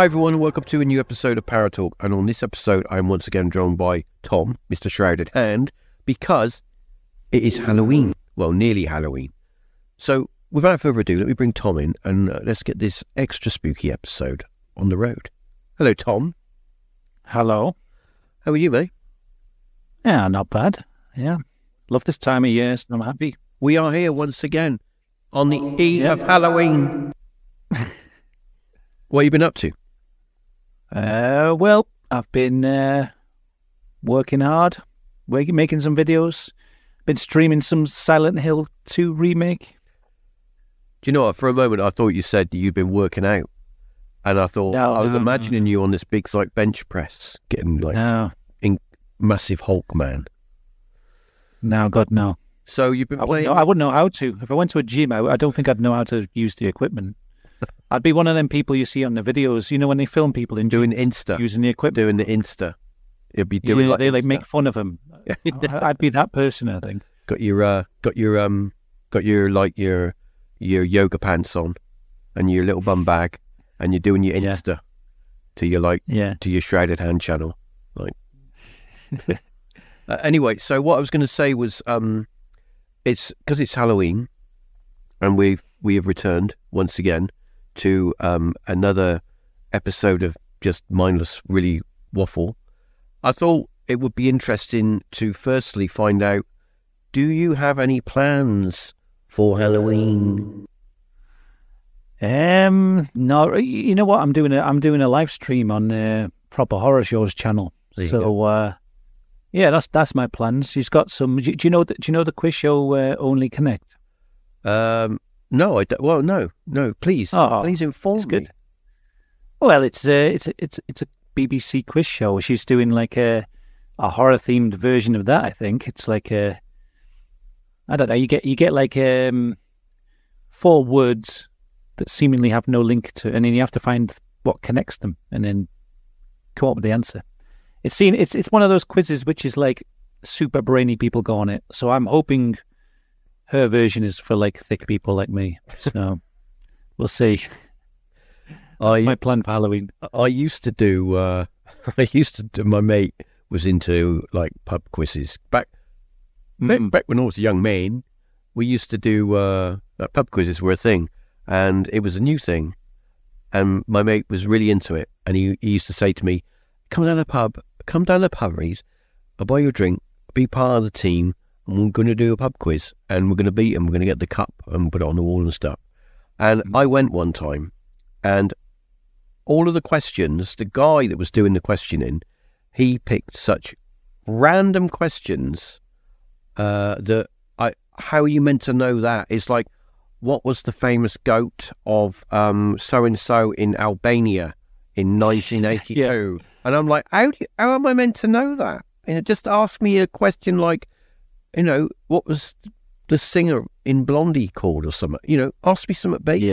Hi everyone, welcome to a new episode of Paratalk. And on this episode, I'm once again joined by Tom, Mr. Shrouded Hand, because it is Halloween. Well, nearly Halloween. So, without further ado, let me bring Tom in and uh, let's get this extra spooky episode on the road. Hello, Tom. Hello. How are you, mate? Yeah, not bad. Yeah. Love this time of year, so I'm happy. We are here once again on the eve Yeah. of Halloween. what have you been up to? Uh, well, I've been uh, working hard, making some videos, been streaming some Silent Hill 2 remake. Do you know what? For a moment, I thought you said that you'd been working out. And I thought, No, I was no, no, imagining you on this big, like, bench press, getting, like, No, massive Hulk man. no, God, no. So you've been I wouldn't, playing. know, I wouldn't know how to. If I went to a gym, I, I don't think I'd know how to use the equipment. I'd be one of them people you see on the videos, you know, when they film people in doing Insta, using the equipment. doing the Insta. You'll be doing Yeah, like they like Insta. make fun of them. I'd be that person, I think. got your uh, got your um, got your like your your yoga pants on, and your little bum bag, and you're doing your Yeah. Insta to your like Yeah. to your shrouded hand channel, like. uh, anyway, so what I was going to say was, um, it's because it's Halloween, and we we have returned once again to um another episode of just mindless really waffle. I thought it would be interesting to firstly find out: Do you have any plans for Halloween? Um, no, you know what? I'm doing a I'm doing a live stream on uh, Proper Horror Shows channel. There so, uh, yeah, that's that's my plans. He's got some. Do, do you know? The, do you know the quiz show uh, Only Connect? Um, no, I don't. Well, no, no. Please, Oh, please inform it's me. good. Well, it's a it's a, it's it's a BBC quiz show. She's doing like a a horror themed version of that. I think it's like a I don't know. You get you get like um four words that seemingly have no link to, and then you have to find what connects them, and then come up with the answer. It's seen. It's it's one of those quizzes which is like super brainy people go on it. So I'm hoping her version is for like thick people like me. So we'll see. I That's my plan for Halloween. I used to do. Uh, I used to. Do, my mate was into like pub quizzes back back, Mm. back when I was a young man. We used to do uh, like pub quizzes were a thing, and it was a new thing. And my mate was really into it, and he, he used to say to me, "Come down the pub, come down the pub, Reese. I'll buy you a drink, be part of the team, we're going to do a pub quiz, and we're going to beat them. We're going to get the cup and put it on the wall and stuff." And I went one time, and all of the questions, the guy that was doing the questioning, he picked such random questions uh, that I how are you meant to know that? It's like what was the famous goat of um so and so in Albania in 1982? And I'm like, how do you, how am I meant to know that? You know, just ask me a question like, you know, what was the singer in Blondie called or something? You know, ask me something basic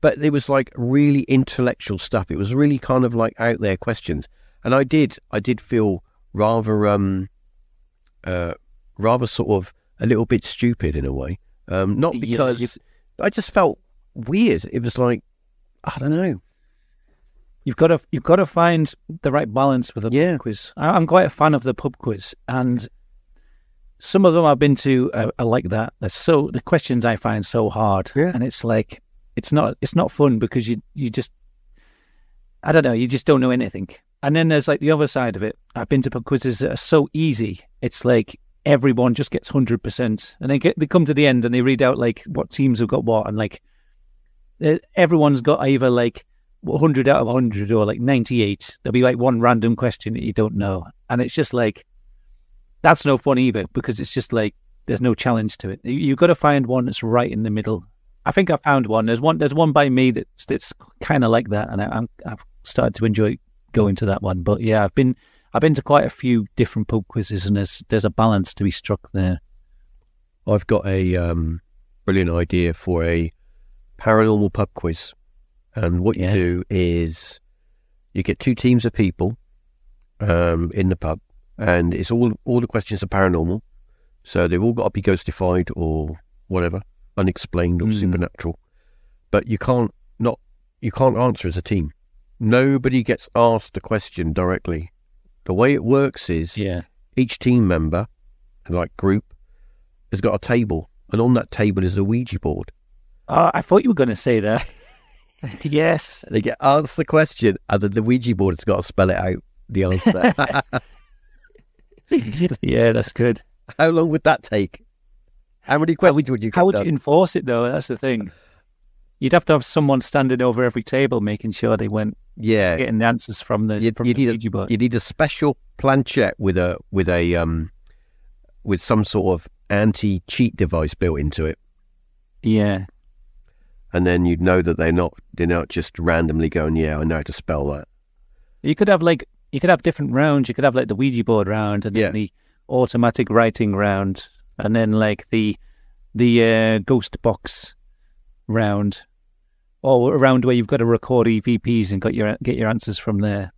but it was like really intellectual stuff. It was really kind of like out there questions, and I did, I did feel rather, um, uh, rather sort of a little bit stupid in a way. Um, not Yeah, because I just felt weird. It was like I don't know. You've got to you've got to find the right balance with a Yeah. pub quiz. I'm quite a fan of the pub quiz, and some of them I've been to are, are like that. They're so the questions I find so hard, Yeah. and it's like it's not it's not fun because you you just I don't know you just don't know anything. And then there's like the other side of it. I've been to quizzes that are so easy. It's like everyone just gets hundred percent, and they get they come to the end and they read out like what teams have got what, and like everyone's got either like 100 out of 100 or like 98 there'll be like one random question that you don't know and it's just like that's no fun either because it's just like there's no challenge to it You- you've got to find one that's right in the middle i think i found one there's one there's one by me that's that's kind of like that and I, I'm, i've started to enjoy going to that one but yeah i've been i've been to quite a few different pub quizzes and there's there's a balance to be struck there I've got a um, brilliant idea for a paranormal pub quiz. And what you Yeah. do is you get two teams of people um, in the pub, and it's all all the questions are paranormal. So they've all got to be ghostified or whatever, unexplained or Mm. supernatural. But you can't not you can't answer as a team. nobody gets asked the question directly. The way it works is Yeah. each team member, like group, has got a table, and on that table is a Ouija board. Oh, I thought you were going to say that. yes. They get asked the question, and then the Ouija board has got to spell it out. The answer. yeah, that's good. How long would that take? How many questions would you? How would you enforce it though? That's the thing. You'd have to have someone standing over every table making sure they went Yeah, getting the answers from the You'd- from you'd the need a- you need a special planchette with a with a um with some sort of anti cheat device built into it, Yeah. and then you'd know that they're not they're not just randomly going, yeah, I know how to spell that. You could have like you could have different rounds. You could have like the Ouija board round and Yeah. then the automatic writing round, and then like the the uh, ghost box round, or a round where you've got to record EVPs and got your get your answers from there.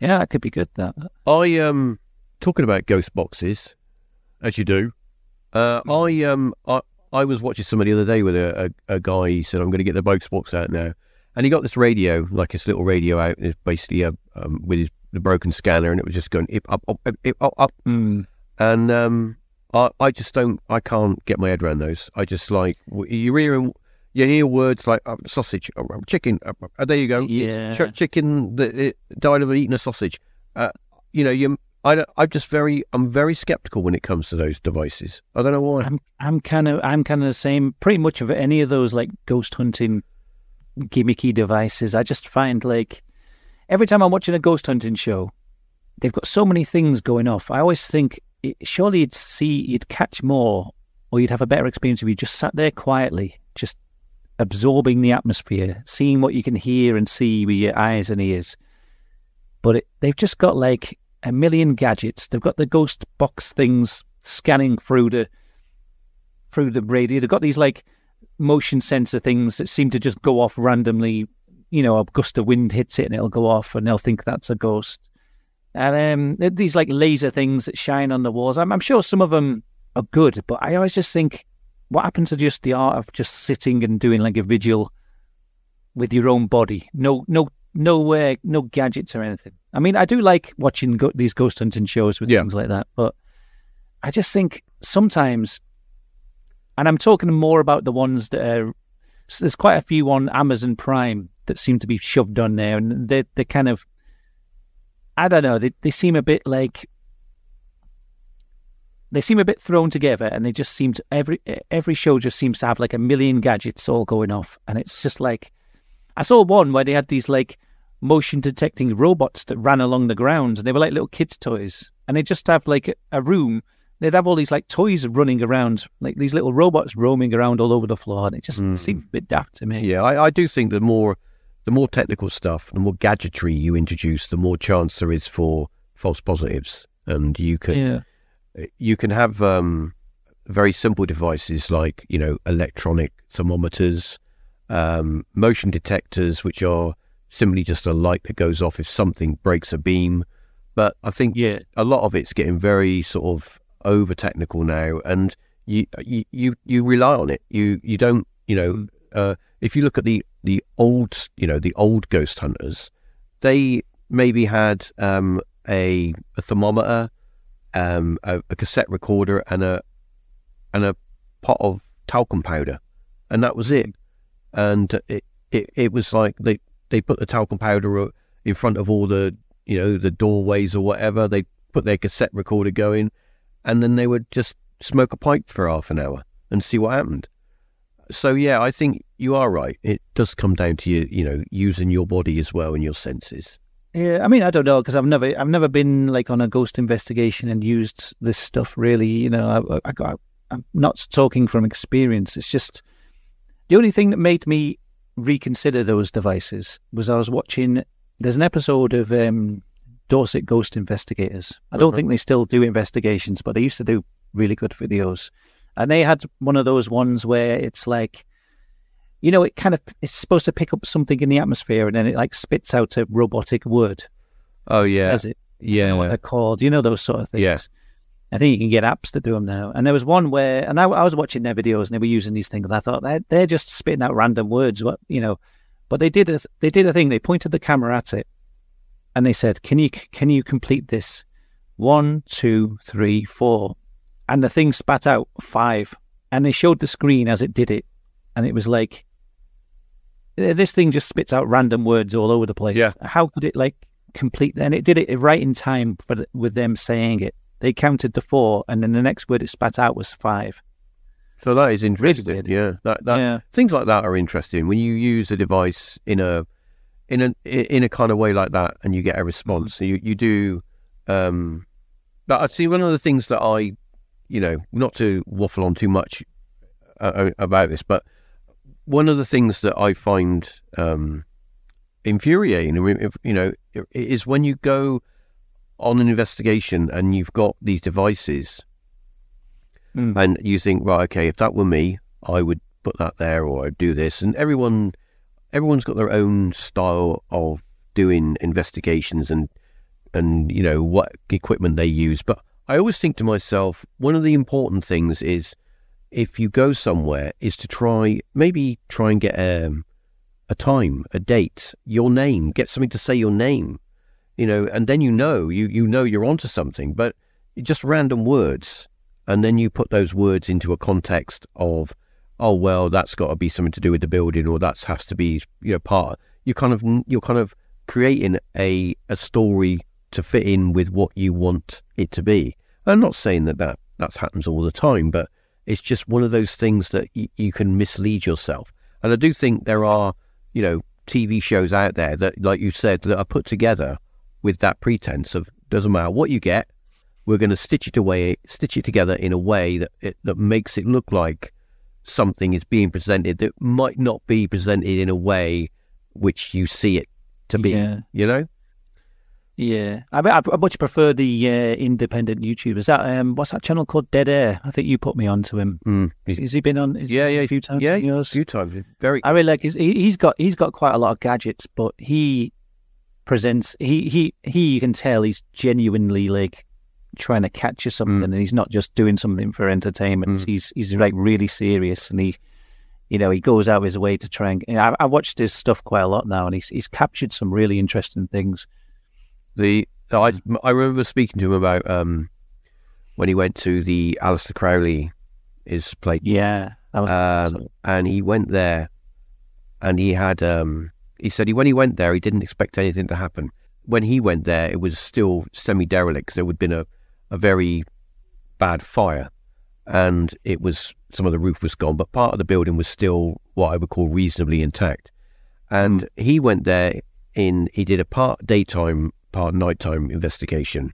Yeah, that could be good. That I um talking about ghost boxes, as you do. Uh, I um I I was watching somebody the other day with a, a, a guy. He said, "I'm going to get the ghost box out now," and he got this radio, like his little radio out. It's basically a um, with his the broken scanner, and it was just going ip up up ip, up up. mm. And um, I I just don't I can't get my head around those. I just like w- you hear you hear words like uh, sausage, uh, uh, chicken. Uh, uh, there you go. It's Yeah. ch- chicken that it died of eating a sausage. Uh, you know you. I I'm just very I'm very skeptical when it comes to those devices. I don't know why. I'm I'm kind of I'm kind of the same. Pretty much of any of those like ghost hunting gimmicky devices. I just find like every time I'm watching a ghost hunting show, they've got so many things going off. I always think surely you'd see you'd catch more, or you'd have a better experience if you just sat there quietly, just absorbing the atmosphere, seeing what you can hear and see with your eyes and ears. But it, they've just got like a million gadgets. They've got the ghost box things scanning through the through the radio. They've got these like motion sensor things that seem to just go off randomly. You know, a gust of wind hits it and it'll go off, and they'll think that's a ghost. And um, these like laser things that shine on the walls. I'm, I'm sure some of them are good, but I always just think, what happened to just the art of just sitting and doing like a vigil with your own body? No, no, no, uh, no gadgets or anything. I mean, I do like watching go- these ghost hunting shows with Yeah. things like that, but I just think sometimes, and I'm talking more about the ones that are. So there's quite a few on Amazon Prime that seem to be shoved on there, and they they kind of, I don't know, they they seem a bit like. They seem a bit thrown together, and they just seem to every every show just seems to have like a million gadgets all going off, and it's just like, I saw one where they had these like motion detecting robots that ran along the ground, and they were like little kids' toys, and they just have like a, a room they'd have all these like toys running around, like these little robots roaming around all over the floor, and it just Mm. seemed a bit daft to me. Yeah, I, I do think the more the more technical stuff, the more gadgetry you introduce, the more chance there is for false positives, and you can Yeah, you can have um, very simple devices like you know electronic thermometers, um, motion detectors, which are simply just a light that goes off if something breaks a beam. But I think yeah, a lot of it's getting very sort of over technical now, and you you you, you rely on it. You you don't you know uh, if you look at the the old you know the old ghost hunters, they maybe had um, a a thermometer, um, a, a cassette recorder, and a and a pot of talcum powder, and that was it. And it it, it was like they they put the talcum powder in front of all the you know the doorways or whatever. They put their cassette recorder going, and then they would just smoke a pipe for half an hour and see what happened. So yeah, I think you are right. It does come down to you, you know, using your body as well and your senses. yeah. I mean, I don't know because I've never, I've never been like on a ghost investigation and used this stuff. Really, you know, I, I I'm not talking from experience. It's just the only thing that made me reconsider those devices was I was watching. There's an episode of um, Dorset Ghost Investigators. I don't Mhm. think they still do investigations, but they used to do really good videos. And they had one of those ones where it's like, you know, it kind of it's supposed to pick up something in the atmosphere, and then it like spits out a robotic word. Oh yeah, Says it. I what yeah, they're called. You know those sort of things. Yeah. I think you can get apps to do them now. And there was one where, and I, I was watching their videos, and they were using these things, and I thought they're, they're just spitting out random words. What you know, But they did a they did a thing. They pointed the camera at it, and they said, "Can you can you complete this? One, two, three, four, and the thing spat out five. And they showed the screen as it did it, and it was like this thing just spits out random words all over the place. Yeah. How could it like complete? And it did it right in time for the, with them saying it. They counted to four, and then the next word it spat out was five. So that is interesting. yeah, that, that yeah, things like that are interesting when you use a device in a in a in a kind of way like that, and you get a response. So you you do. Um, but I see one of the things that I, you know, not to waffle on too much uh, about this, but one of the things that I find um, infuriating, you know, is when you go on an investigation and you've got these devices Mm. and you think, right, okay, if that were me, I would put that there or I'd do this. And everyone, everyone's got their own style of doing investigations and and you know what equipment they use. But I always think to myself, one of the important things is if you go somewhere, is to try maybe try and get um, a time, a date, your name, get something to say your name, you know, and then you know you you know you're onto something. But just random words and then you put those words into a context of oh well that's got to be something to do with the building or that has to be you know part you kind of you're kind of creating a a story to fit in with what you want it to be i'm not saying that that that happens all the time but it's just one of those things that y- you can mislead yourself and i do think there are you know tv shows out there that like you said that are put together with that pretense of doesn't matter what you get we're going to stitch it away, stitch it together in a way that it, that makes it look like something is being presented that might not be presented in a way which you see it to be. Yeah. You know? Yeah, I, I, I much prefer the uh, independent YouTubers. That um, what's that channel called? Dead Air. I think you put me onto him. Mm. Has he been on? Yeah, yeah, a few times. Yeah, on a few times. Very. I really like. His, he, he's got he's got quite a lot of gadgets, but he presents. He he he. You can tell he's genuinely like trying to catch you something, and he's not just doing something for entertainment. Mm. He's he's like really serious, and he. You know, he goes out of his way to try and. You know, I, I watched his stuff quite a lot now, and he's he's captured some really interesting things. The I I remember speaking to him about um when he went to the Aleister Crowley his place. Yeah, was um, and he went there, and he had. Um, he said he when he went there, he didn't expect anything to happen. When he went there, it was still semi derelict. There would been a, a very bad fire, and it was some of the roof was gone, but part of the building was still what I would call reasonably intact. And he went there in. He did a part daytime, part nighttime investigation,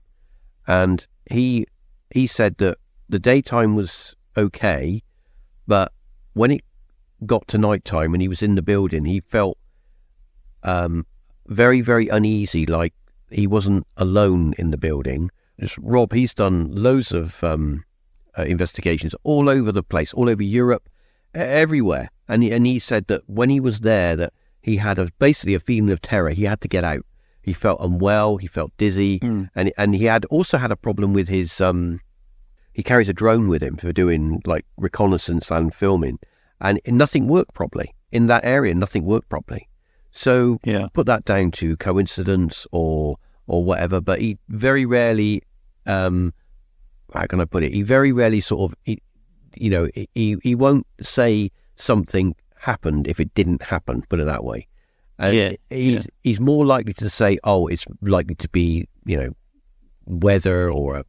and he he said that the daytime was okay, but when it got to nighttime and he was in the building, he felt um, very, very uneasy, like he wasn't alone in the building. Just Rob, he's done loads of um, uh, investigations all over the place, all over Europe, everywhere, and he, and he said that when he was there, that he had a, basically a feeling of terror. He had to get out. He felt unwell. He felt dizzy, Mm. and and he had also had a problem with his um, he carries a drone with him for doing like reconnaissance and filming, and nothing worked properly in that area. Nothing worked properly. So yeah. put that down to coincidence or or whatever. But he very rarely, um, how can I put it? He very rarely sort of, he, you know, he he won't say something happened if it didn't happen. Put it that way. And Yeah, he's yeah. he's more likely to say, oh, it's likely to be, you know, weather or a,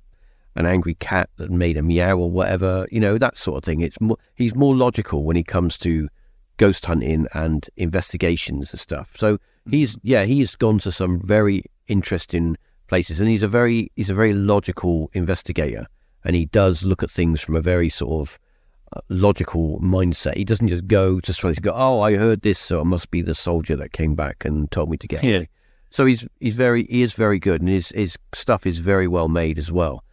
an angry cat that made a meow or whatever, you know, that sort of thing. It's more, he's more logical when he comes to ghost hunting and investigations and stuff. So mm-hmm. he's yeah, he's gone to some very interesting places, and he's a very he's a very logical investigator, and he does look at things from a very sort of logical mindset. He doesn't just go just trying to go, oh, I heard this, so it must be the soldier that came back and told me to get Yeah. So he's he's very he is very good, and his his stuff is very well made as well.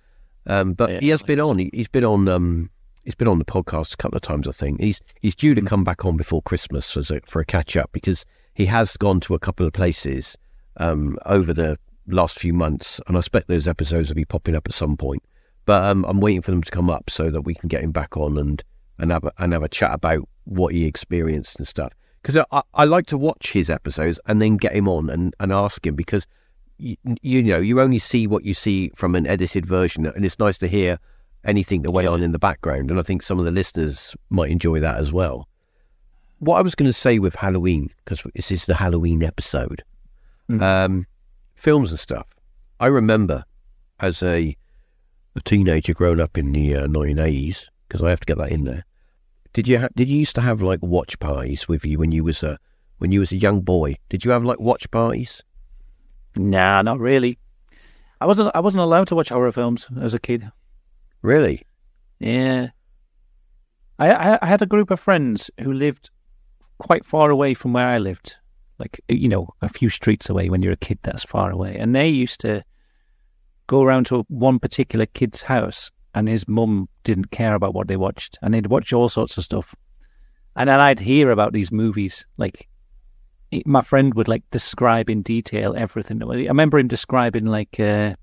Um, but Yeah, he has been on. He, he's been on. Um, he's been on the podcast a couple of times. I think he's he's due to come back on before Christmas as a, for a catch up because he has gone to a couple of places um, over the last few months, and I expect those episodes will be popping up at some point. But um, I'm waiting for them to come up so that we can get him back on and and have a, and have a chat about what he experienced and stuff. because I, I like to watch his episodes and then get him on and, and ask him because you, you know you only see what you see from an edited version, and it's nice to hear anything that went on in the background. And I think some of the listeners might enjoy that as well. What I was going to say with Halloween, because this is the Halloween episode, Mm. um, films and stuff. I remember as a, a teenager growing up in the uh, 1980s, because I have to get that in there. Did you ha- did you used to have like watch parties with you when you was a when you was a young boy? Did you have like watch parties? Nah, not really. I wasn't. I wasn't allowed to watch horror films as a kid. Really? Yeah. I, I I had a group of friends who lived quite far away from where I lived, like you know, a few streets away. When you're a kid, that's far away, and they used to go around to one particular kid's house, and his mum didn't care about what they watched, and they'd watch all sorts of stuff, and then I'd hear about these movies, like. My friend would like describe in detail everything. I remember him describing like uh,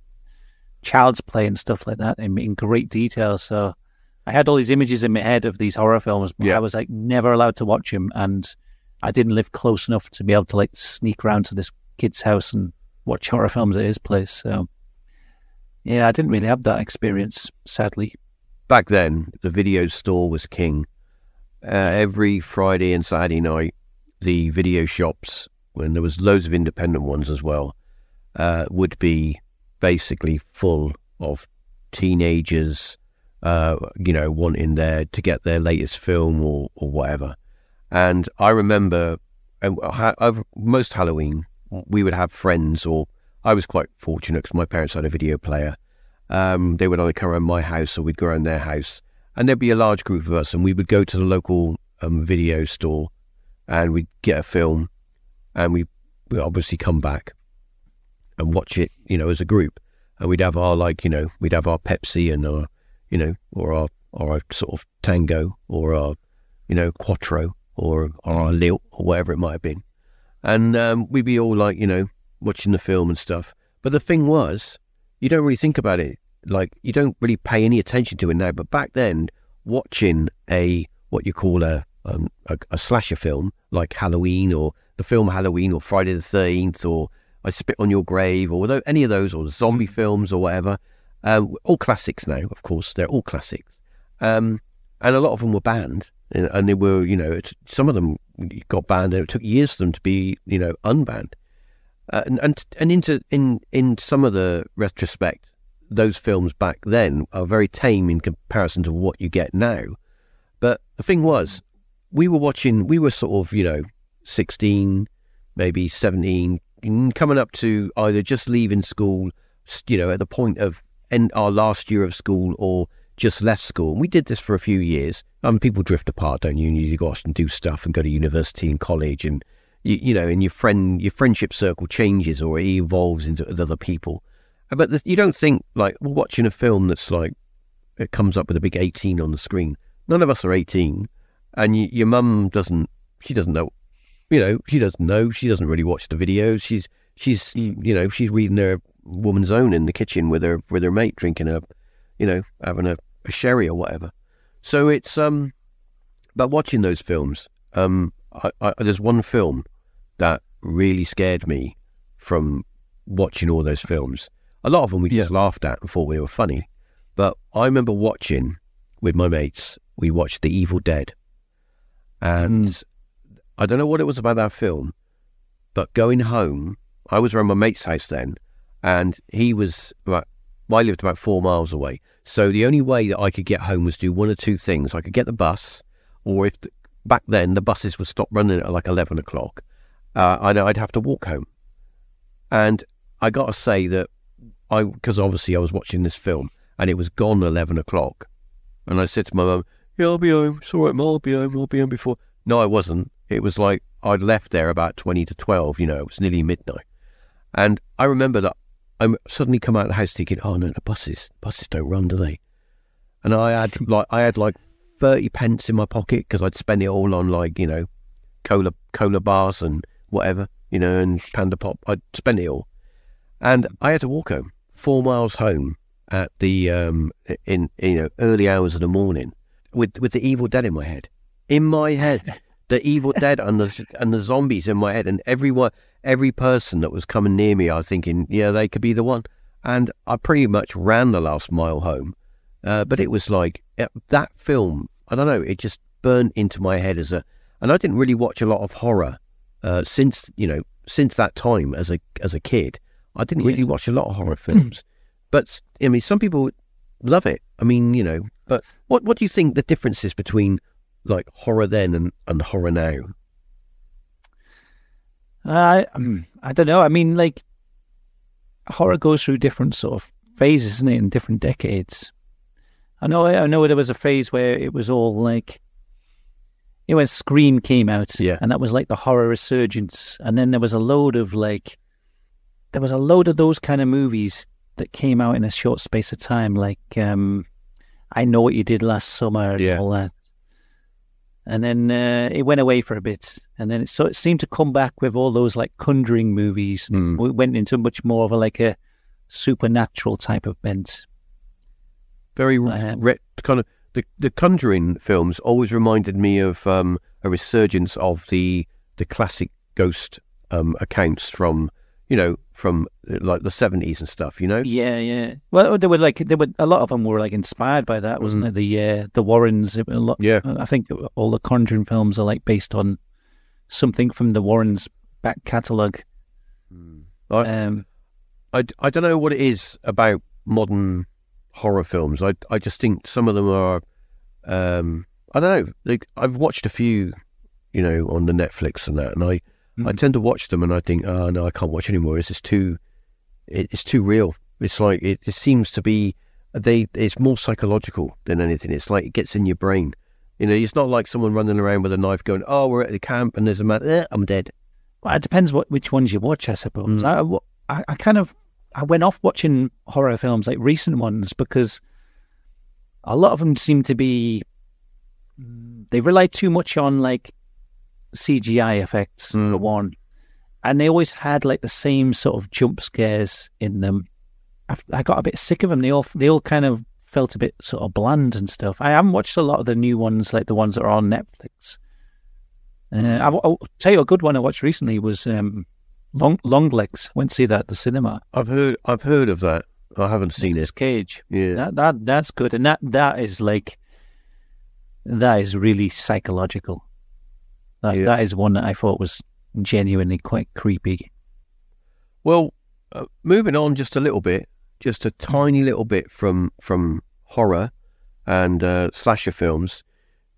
Child's Play and stuff like that in, in great detail. So I had all these images in my head of these horror films, but Yeah. I was like never allowed to watch them, and I didn't live close enough to be able to like sneak around to this kid's house and watch horror films at his place. So yeah, I didn't really have that experience, sadly. Back then, the video store was king. Uh, every Friday and Saturday night, the video shops, when there was loads of independent ones as well, uh, would be basically full of teenagers, uh, you know, wanting their to get their latest film or, or whatever. And I remember uh, most Halloween, we would have friends, or I was quite fortunate because my parents had a video player. Um, they would either come around my house or we'd go around their house, and there'd be a large group of us, and we would go to the local um, video store, and we'd get a film, and we we obviously come back and watch it, you know, as a group, and we'd have our like, you know, we'd have our Pepsi and our, you know, or our or our sort of Tango or our, you know, Quatro or or our Lilt or whatever it might have been, and um, we'd be all like, you know, watching the film and stuff. But the thing was, you don't really think about it. Like you don't really pay any attention to it now. But back then, watching a what you call a um, a, a slasher film like Halloween or the film Halloween or Friday the Thirteenth or I Spit on Your Grave or any of those or zombie films or whatever, um, all classics now. Of course, they're all classics, um, and a lot of them were banned, and, they were you know some of them got banned and it took years for them to be you know unbanned. Uh, and, and and into in in some of the retrospect, those films back then are very tame in comparison to what you get now. But the thing was, we were watching. We were sort of you know sixteen, maybe seventeen, mm, coming up to either just leaving school, you know, at the point of end our last year of school or just left school. And we did this for a few years. Um, people drift apart, don't you? And you go off and do stuff and go to university and college and you, you know, and your friend, your friendship circle changes or it evolves into other people. But the, you don't think like we're watching a film that's like it comes up with a big eighteen on the screen. None of us are eighteen, and y your mum doesn't. She doesn't know. You know, she doesn't know. She doesn't really watch the videos. She's she's you know she's reading her woman's own in the kitchen with her with her mate drinking a, you know, having a, a sherry or whatever. So it's um, but watching those films, um, I, I, there's one film that really scared me from watching all those films. A lot of them we just laughed at and thought we were funny, but I remember watching with my mates. We watched The Evil Dead, and hmm. I don't know what it was about that film, but going home, I was around my mate's house then, and he was about. I lived about four miles away, so the only way that I could get home was do one or two things. I could get the bus, or if the, back then the buses would stop running at like eleven o'clock, uh, and I'd have to walk home. And I got to say that I, because obviously I was watching this film and it was gone eleven o'clock, and I said to my mum, "Yeah, I'll be home. It's all right, Mum. I'll be home. I'll be home before." No, I wasn't. It was like I'd left there about twenty to twelve. You know, it was nearly midnight, and I remember that I suddenly come out of the house thinking, "Oh no, the buses, buses don't run, do they?" And I had like I had like thirty pence in my pocket because I'd spend it all on like you know, cola cola bars and whatever, you know, and panda pop. I'd spend it all, and I had to walk home four miles home at the um in you know early hours of the morning with with the Evil Dead in my head, in my head. the Evil Dead and the and the zombies in my head, and everyone, every person that was coming near me, I was thinking, yeah, they could be the one. And I pretty much ran the last mile home, uh, but it was like uh, that film. I don't know. It just burned into my head as a, and I didn't really watch a lot of horror uh, since you know since that time as a as a kid. I didn't really watch a lot of horror films, but I mean, some people love it. I mean, you know, but what what do you think the difference is between like horror then and, and horror now? I um, I don't know. I mean, like horror goes through different sort of phases, isn't it, in different decades. I know. I know there was a phase where it was all like, you know, when Scream came out, Yeah. and that was like the horror resurgence, and then there was a load of like, there was a load of those kind of movies that came out in a short space of time, like um, I know what you did last summer, and Yeah. all that. And then uh, it went away for a bit, and then it so it seemed to come back with all those like Conjuring movies. Mm. We went into much more of a like a supernatural type of bent. Very re- kind of the the Conjuring films always reminded me of um, a resurgence of the the classic ghost um, accounts from you know from uh, like the seventies and stuff. You know, Yeah, yeah. Well, they were like they were a lot of them were like inspired by that, wasn't it? The uh, the Warrens. Lot, Yeah. I think all the Conjuring films are like based on something from the Warrens back catalogue. I, Um, I, I don't know what it is about modern horror films. I I just think some of them are, um, I don't know. Like I've watched a few, you know, on the Netflix and that, and I I Mm. tend to watch them and I think, oh no, I can't watch anymore. It's just too, it, it's too real. It's like it, it seems to be they. It's more psychological than anything. It's like it gets in your brain. You know, it's not like someone running around with a knife going, "Oh, we're at the camp and there's a man. Eh, I'm dead." well, it depends what which ones you watch, I suppose. Mm. I, I I kind of I went off watching horror films like recent ones because a lot of them seem to be they rely too much on like CGI effects for Mm. one, and they always had like the same sort of jump scares in them. I, I got a bit sick of them. They all they all kind of felt a bit sort of bland and stuff. I haven't watched a lot of the new ones, like the ones that are on Netflix. Uh, I'll, I'll tell you a good one I watched recently was um, Long Long Legs. Went to see that at the cinema. I've heard. I've heard of that. I haven't seen Nicolas it. Cage. Yeah. That that that's good, and that that is like that is really psychological. That Yeah. that is one that I thought was genuinely quite creepy. Well, uh, moving on just a little bit, just a tiny little bit from from horror and uh, slasher films.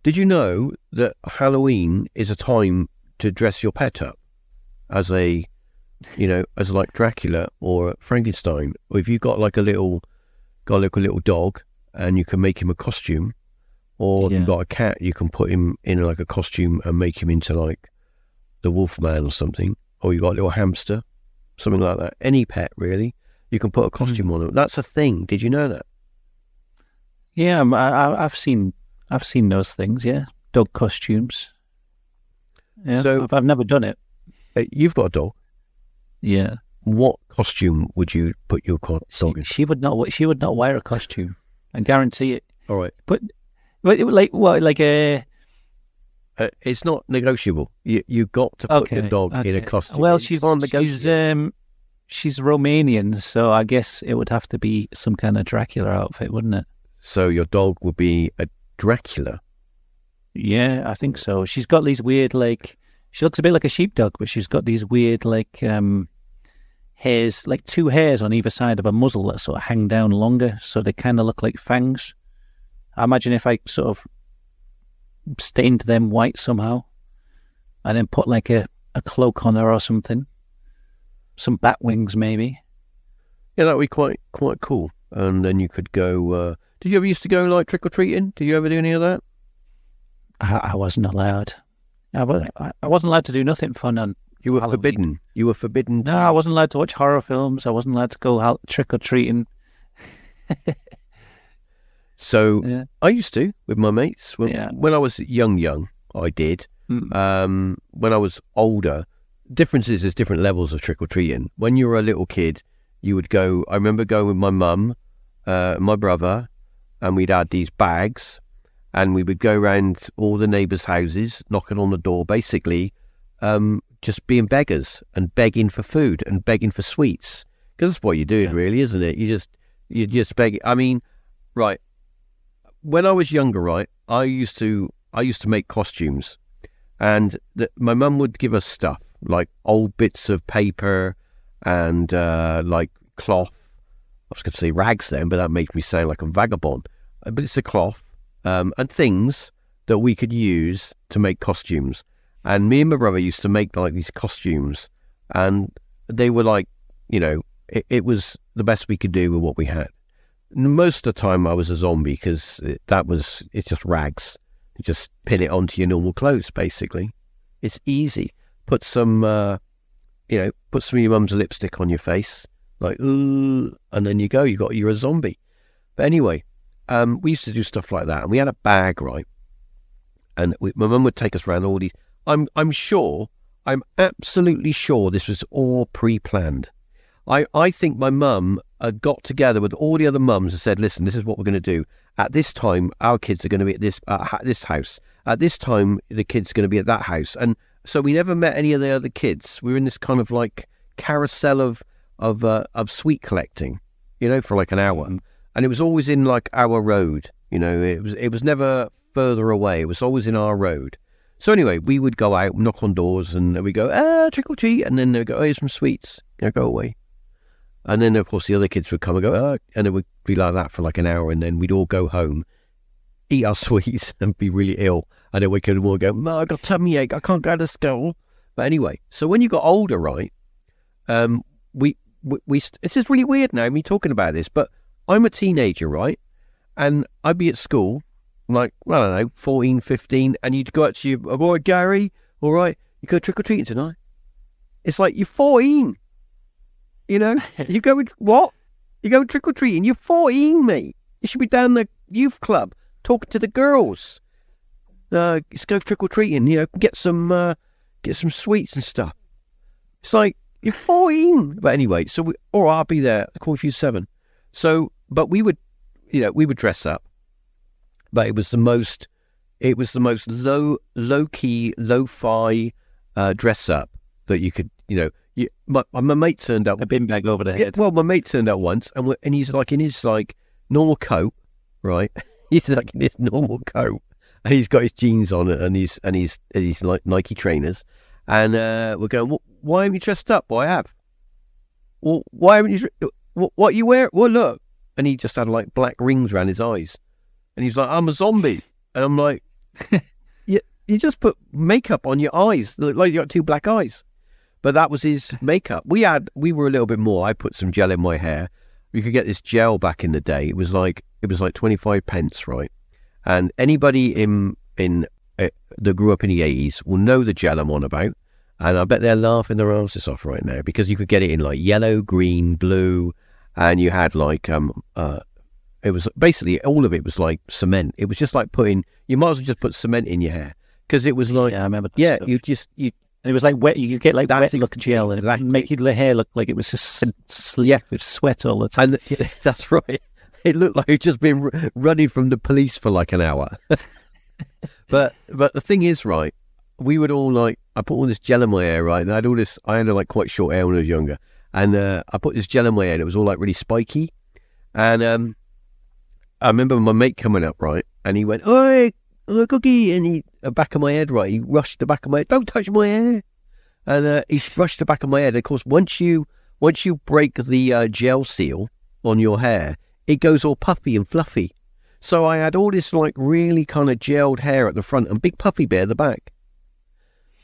Did you know that Halloween is a time to dress your pet up as a, you know, as like Dracula or Frankenstein, or if you've got like a little, got like a little dog, and you can make him a costume, or if Yeah. you've got a cat, you can put him in like a costume and make him into like the Wolfman or something, or you've got a little hamster, something like that. Any pet really, you can put a costume on them. That's a thing. Did you know that? Yeah, um, I, I've seen I've seen those things. Yeah, dog costumes. Yeah, So- I've, I've never done it. Uh, you've got a dog. Yeah, What costume would you put your dog in? she would not. She would not wear a costume. I guarantee it. All right, But, but it, like what? Like a uh, it's not negotiable. You you got to put okay, your dog in a costume. Well, she's can't she's negotiate. um she's Romanian, so I guess it would have to be some kind of Dracula outfit, wouldn't it? so your dog would be a Dracula. Yeah, I think so. She's got these weird like she looks a bit like a sheepdog, but she's got these weird like um hairs, like two hairs on either side of a muzzle that sort of hang down longer, so they kind of look like fangs. I imagine if I sort of stained them white somehow, and then put like a, a cloak on her or something, some bat wings maybe. Yeah, that would be quite quite cool. And then you could go. Uh, did you ever used to go like trick or treating? Did you ever do any of that? I, I wasn't allowed. I, wa- I I wasn't allowed to do nothing fun on. You were Halloween. forbidden. You were forbidden. No, I wasn't allowed to watch horror films. I wasn't allowed to go out trick or treating. So Yeah. I used to with my mates when, Yeah. when I was young. Young, I did. Mm. Um, when I was older, differences is different levels of trick or treating. When you were a little kid, you would go. I remember going with my mum, uh, my brother, and we'd had these bags, and we would go around all the neighbours' houses, knocking on the door, basically um, just being beggars and begging for food and begging for sweets. Because that's what you're doing, Yeah. really, isn't it? You just you just beg. I mean, right. When I was younger, right, I used to I used to make costumes, and the, my mum would give us stuff like old bits of paper and uh, like cloth. I was going to say rags then, but that makes me sound like a vagabond. But it's a cloth um, and things that we could use to make costumes. And me and my brother used to make like these costumes, and they were like, you know, it, it was the best we could do with what we had. Most of the time, I was a zombie because that was it's just rags. You just pin it onto your normal clothes, basically. It's easy. Put some, uh, you know, put some of your mum's lipstick on your face, like, and then you go. You got you're a zombie. But anyway, um, we used to do stuff like that, and we had a bag, right? And we, my mum would take us around all these. I'm I'm sure, I'm absolutely sure this was all pre-planned. I I think my mum got together with all the other mums and said, "Listen, this is what we're going to do. At this time, our kids are going to be at this uh, this house. At this time, the kids are going to be at that house." And so we never met any of the other kids. We were in this kind of like carousel of of uh, of sweet collecting, you know, for like an hour, and it was always in like our road. You know, it was it was never further away. It was always in our road. So anyway, we would go out, knock on doors, and we go, ah, trick or treat, and then they go, oh, here's some sweets. You know, go away. And then of course the other kids would come and go, oh, and it would be like that for like an hour, and then we'd all go home, eat our sweets, and be really ill, and then we could all go, I got tummy ache, I can't go to school. But anyway, so when you got older, right, um, we we, we this is really weird now me talking about this, but I'm a teenager, right, and I'd be at school, like I don't know, 14, 15, and you'd go up to your, all right, Gary, all right, you go trick or treating tonight. It's like you're 14. You know, you going what? You go trick or treating? You're 14, mate. You should be down the youth club talking to the girls. Uh, let's go trick or treating. You know, get some uh, get some sweets and stuff. It's like you're 14. But anyway, so we, all right, I'll be there. I'll call you seven. So, but we would, you know, we would dress up. But it was the most, it was the most low, low key, low fi uh, dress up that you could, you know. You, my, my mate turned up A bin bag over the yeah, head. well, my mate turned up once, and and he's like in his like normal coat, right? he's like in his normal coat, and he's got his jeans on, and he's and he's and he's like Nike trainers, and uh, we're going. "Wh- Why haven't you dressed up? Well, I have. Well, why haven't you? What, what you wear? Well, look, and he just had like black rings around his eyes, and he's like, "I'm a zombie," and I'm like, "You you just put makeup on your eyes, like you got two black eyes." But that was his makeup. We had, we were a little bit more. I put some gel in my hair. You could get this gel back in the day. It was like it was like twenty five pence, right? And anybody in in uh, that grew up in the eighties will know the gel I'm on about. And I bet they're laughing their asses off right now because you could get it in like yellow, green, blue, and you had like um uh it was basically all of it was like cement. It was just like putting you might as well just put cement in your hair because it was like yeah, I remember. yeah, stuff. you just you And it was like wet. You could get like That's wet looking gel and exactly. make your hair look like it was just slick with sweat all the time. And that's right. It looked like you'd just been r- running from the police for like an hour. but but the thing is, right, we would all like I put all this gel in my hair, right? And I had all this. I had like quite short hair when I was younger, and uh, I put this gel in my hair, and it was all like really spiky. And um, I remember my mate coming up, right, and he went, "Oi, oi, cookie!" And he the back of my head, right, he rushed the back of my head. Don't touch my hair. And uh, he rushed the back of my head. Of course, once you once you break the uh, gel seal on your hair, it goes all puffy and fluffy. So I had all this like really kind of gelled hair at the front and big puffy bear at the back.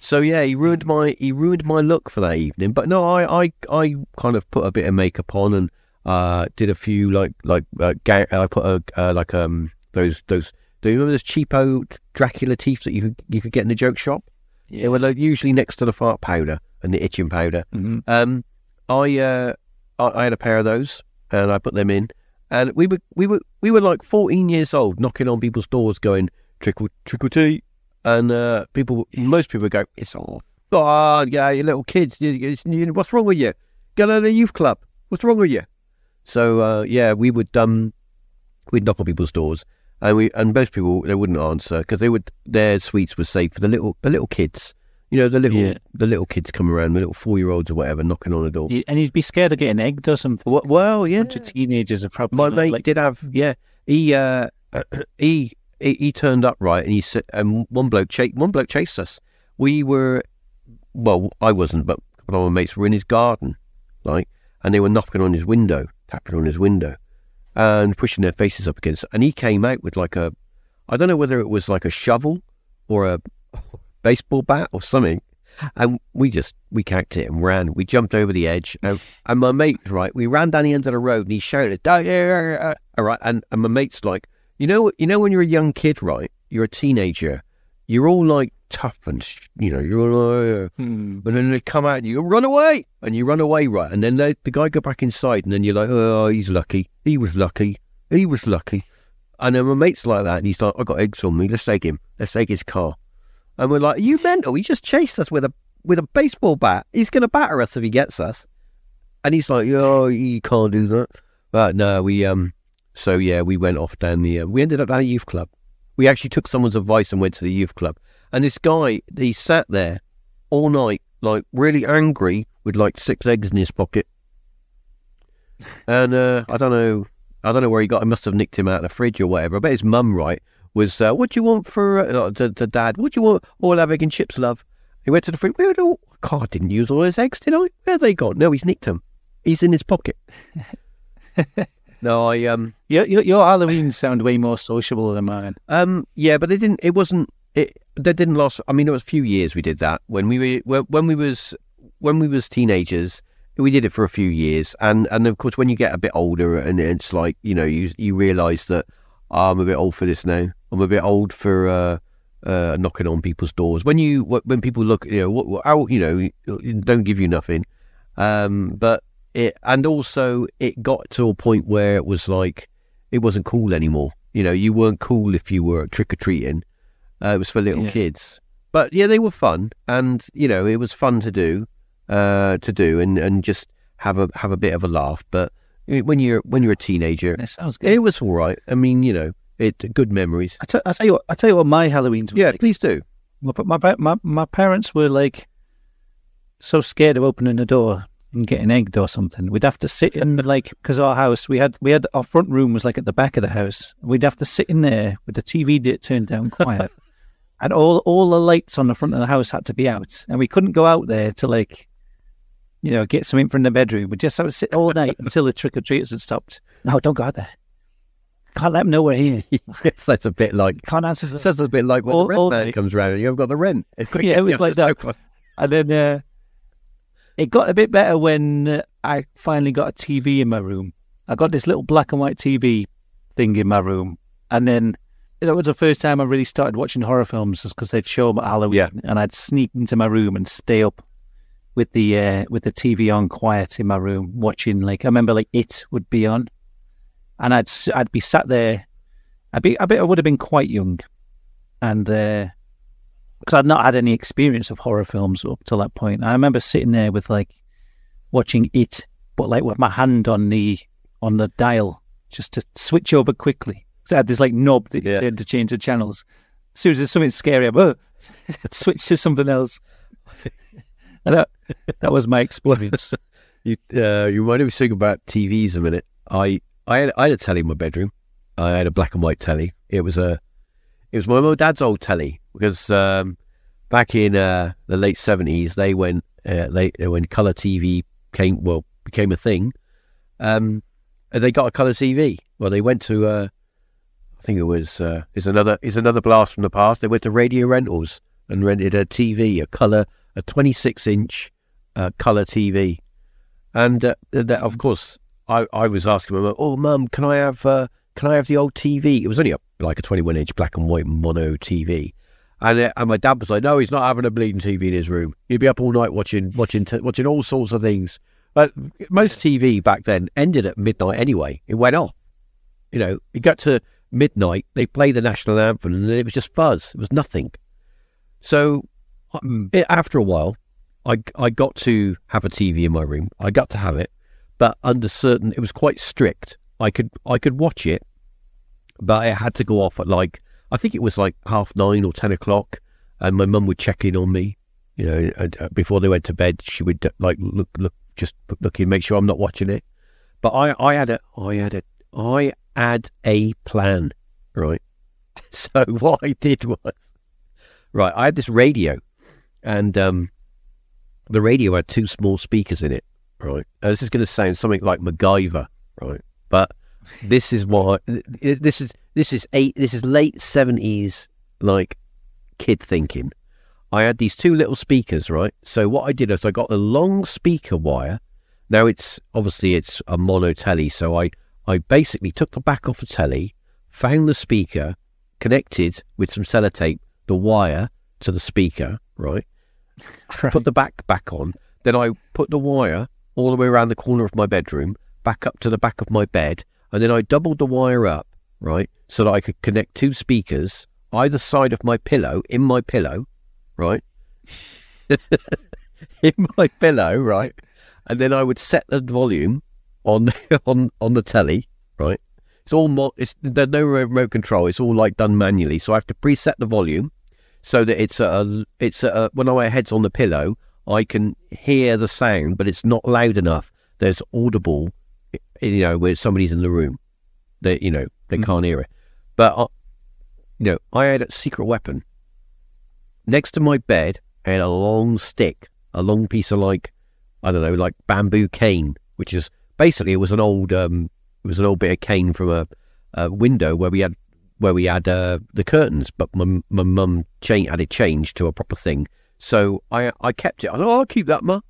So yeah, he ruined my he ruined my look for that evening. But no, I I, I kind of put a bit of makeup on and uh, did a few like like uh, ga- I put a uh, like um those those. Do you remember those cheapo Dracula teeth that you could you could get in the joke shop? Yeah. They were like, usually next to the fart powder and the itching powder. Mhm. Um, I uh, I, I had a pair of those, and I put them in, and we were we were we were like fourteen years old, knocking on people's doors, going trickle trickle trick or treat, and uh, people, most people go, it's all, oh yeah, you little kids, you, what's wrong with you? Get out of the youth club. What's wrong with you? So uh, yeah, we would um, we'd knock on people's doors, and we and most people they wouldn't answer because they would their sweets were saved for the little the little kids. You know the little Yeah. the little kids come around, the little four year olds or whatever, knocking on the door. And you'd be scared of getting egged or something. Well, well yeah. A bunch of teenagers are probably My mate like, did have yeah. He uh he he, he turned up right, and he said, and one bloke cha- one bloke chased us. We were well, I wasn't, but a couple of my mates were in his garden, like, and they were knocking on his window, tapping on his window, and pushing their faces up against. And he came out with like a, I don't know whether it was like a shovel or a baseball bat or something. And we just we cacked it and ran. We jumped over the edge, and, and my mate right, we ran down the end of the road, and he shouted? All right, and, and my mate's like, you know, you know, when you're a young kid, right? You're a teenager, you're all like tough and you know, you're all, uh, hmm. but then they come out and you go, run away, and you run away, right? And then they, the guy go back inside, and then you're like, oh, he's lucky, he was lucky, he was lucky, and then my mate's like that, and he's like, I got eggs on me, let's take him, let's take his car, and we're like, Are you mental? He just chased us with a with a baseball bat. He's going to batter us if he gets us. And he's like, Oh, you can't do that. But no, we um. So yeah, we went off down the. Uh, we ended up at a youth club. We actually took someone's advice and went to the youth club. And this guy, he sat there all night, like really angry, with like six eggs in his pocket. And uh, I don't know, I don't know where he got. I must have nicked him out of the fridge or whatever. But his mum, right, was, uh, "What do you want for uh, the, the dad? What do you want? All have egg and chips, love." He went to the fridge. Where do? God, I didn't use all his eggs, did I? Where they gone? No, he's nicked them. He's in his pocket. no, I um Your, your, your Halloween sound way more sociable than mine. um yeah, but it didn't. It wasn't. It they didn't last. I mean, it was a few years we did that when we were when, we was when we was teenagers. We did it for a few years, and and of course, when you get a bit older, and it's like you know, you you realise that "Oh, I'm a bit old for this now. I'm a bit old for uh, uh, knocking on people's doors. When you when people look, you know, what, what how, you know, don't give you nothing. Um, but it and also it got to a point where it was like it wasn't cool anymore. You know, you weren't cool if you were trick or treating. Uh, it was for little Yeah. kids. But yeah, they were fun, and you know, it was fun to do, uh, to do, and, and just have a have a bit of a laugh. But when you're when you're a teenager, That sounds good. it was all right. I mean, you know, it good memories. I tell, tell you what. I tell you what. My Halloween's were Yeah, like. please do. My, my my my parents were like so scared of opening the door and getting egged or something. We'd have to sit in the like because our house we had we had our front room was like at the back of the house. We'd have to sit in there with the TV turned down quiet, and all all the lights on the front of the house had to be out, and we couldn't go out there to like. You know, get something from the bedroom. We just have to sit all night until the trick or treaters had stopped. No, don't go out there. Can't let them know we're here. that's a bit like Can't answer that's a bit like when All- the rent all comes round and you haven't got the rent. It's quick. Yeah, it was like that. And then uh, it got a bit better when uh, I finally got a TV in my room. I got this little black and white TV thing in my room. And then that was the first time I really started watching horror films because they'd show them at Halloween. Yeah. And I'd sneak into my room and stay up with the uh, with the TV on quiet in my room watching like I remember like it would be on and I'd I'd be sat there I'd be I bet I would have been quite young and uh, because I'd not had any experience of horror films up till that point. I remember sitting there with like watching it, but like with my hand on the on the dial just to switch over quickly. So I had this like knob that you Yeah. to change the channels. As soon as there's something scary, I'm, "Oh," switch to something else. and that, that was my experience. You, uh, you reminded me something about TVs a minute. I, I had, I had a telly in my bedroom. I had a black and white telly. It was a, it was my mum and dad's old telly because um, back in uh, the late seventies, they went, uh, they when color TV came, well, became a thing. Um, they got a color TV. Well, they went to, uh, I think it was, uh, is another, is another blast from the past. They went to Radio Rentals and rented a TV, a color, a twenty-six inch uh, color TV. And uh, that, of course, I, I was asking my mum, "Oh, mum, can I have uh, can I have the old TV?" It was only a, like a twenty-one inch black and white mono TV, and uh, and my dad was like, "No, he's not having a bleeding TV in his room. He'd be up all night watching watching t- watching all sorts of things." But most TV back then ended at midnight anyway. It went off. You know, it got to midnight, they play the national anthem, and then it was just fuzz. It was nothing. So Mm. it, after a while, I I got to have a TV in my room. I got to have it, but under certain, it was quite strict. I could I could watch it, but it had to go off at like I think it was like half nine or ten o'clock, and my mum would check in on me. You know, and, uh, before they went to bed, she would uh, like look, look, just look in, make sure I'm not watching it. But I, I had a, I had a, I had a plan, right? So what I did was, right, I had this radio, and um, the radio had two small speakers in it, right? This is going to sound something like MacGyver, right? But this is why this is this is eight this is late seventies like kid thinking. I had these two little speakers, right? So what I did is I got a long speaker wire. Now it's obviously it's a mono telly, so I I basically took the back off the telly, found the speaker, connected with some sellotape the wire to the speaker, right? Right. Put the back back on. Then I put the wire all the way around the corner of my bedroom, back up to the back of my bed, and then I doubled the wire up, right, so that I could connect two speakers either side of my pillow in my pillow, right, in my pillow, right, and then I would set the volume on on on the telly, right. It's all mo- it's there's no remote control. It's all like done manually. So I have to preset the volume so that it's a it's a when my head's on the pillow, I can hear the sound, but it's not loud enough. There's audible, you know, where somebody's in the room. They you know they Mm. can't hear it. But I, you know, I had a secret weapon next to my bed. I had a long stick, a long piece of like I don't know, like bamboo cane, which is basically it was an old um, it was an old bit of cane from a, a window where we had where we had uh, the curtains, but my my mum cha- had it changed to a proper thing. So I I kept it. I thought, oh, I'll keep that, ma.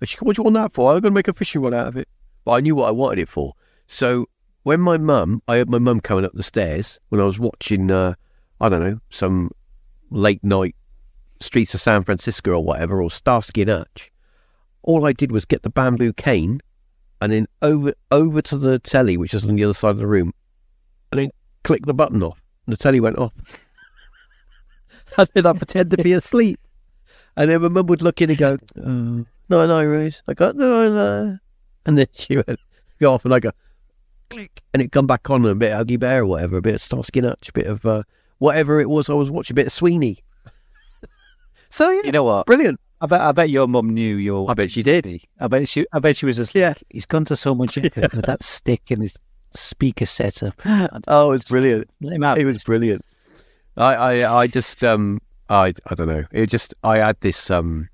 And she said, what do you want that for? I'm going to make a fishing rod out of it. But I knew what I wanted it for. So when my mum, I heard my mum coming up the stairs when I was watching, uh, I don't know, some late night Streets of San Francisco or whatever, or Starsky and Hutch. All I did was get the bamboo cane and then over over to the telly, which is on the other side of the room, and then click the button off. And the telly went off. and then I pretend to be asleep. And then my mum would look in and go, oh, no, no, Rose. I go, no, no. And then she would go off and I go, click. And it come back on a bit of Huggy Bear or whatever, a bit of Starsky and Hutch, a bit of uh, whatever it was I was watching, a bit of Sweeney. so, yeah, You know what? brilliant. I bet I bet your mum knew your. I bet she did. I bet she. I bet she was just. Yeah. He's gone to so much effort with that stick and his speaker setup. Oh, it's brilliant. Let him out. It was brilliant. I, I, I just, um, I, I don't know. It just, I had this, um,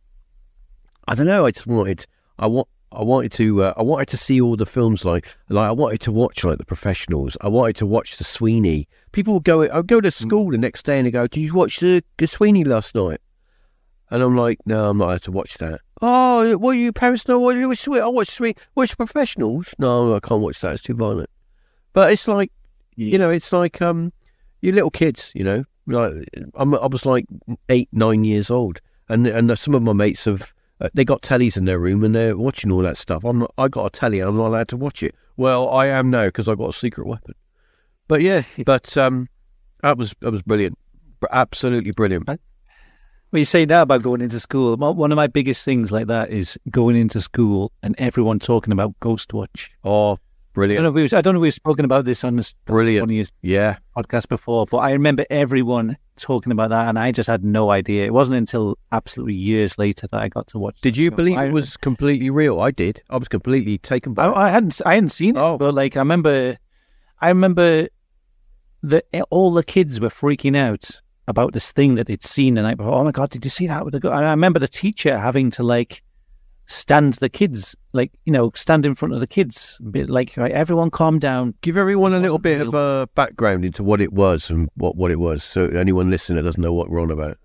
I don't know. I just wanted, I want, I wanted to, uh, I wanted to see all the films like, like I wanted to watch like the professionals. I wanted to watch the Sweeney. People would go, I'd go to school the next day and they go, "Did you watch the, the Sweeney last night?" And I'm like, "No, I'm not allowed to watch that." Oh, what are you parents know? What you watch? I watch Sweeney. Watch professionals? No, I can't watch that. It's too violent. But it's like, you know, it's like um, you little kids, you know. Like I'm, I was like eight, nine years old, and and some of my mates have uh, they got tellies in their room and they're watching all that stuff. I'm not, I got a telly, and I'm not allowed to watch it. Well, I am now because I've got a secret weapon. But yeah, but um, that was that was brilliant, absolutely brilliant. Well, you say that about going into school. One of my biggest things like that is going into school and everyone talking about Ghostwatch. Oh, I don't brilliant, know if we, I don't know if we've spoken about this on this brilliant. one Yeah, podcasts before, but I remember everyone talking about that, and I just had no idea. It wasn't until absolutely years later that I got to watch. did you believe I- it was completely real? I did. I was completely taken by. I, it. I hadn't I hadn't seen it, Oh. but like I remember, I remember that eh, all the kids were freaking out about this thing that they'd seen the night before. Oh my god, did you see that with the? I remember the teacher having to like stand the kids, like you know, stand in front of the kids, be like, right, everyone, calm down. Give everyone a little bit of a background into what it was and what, what it was, so anyone listening that doesn't know what we're on about.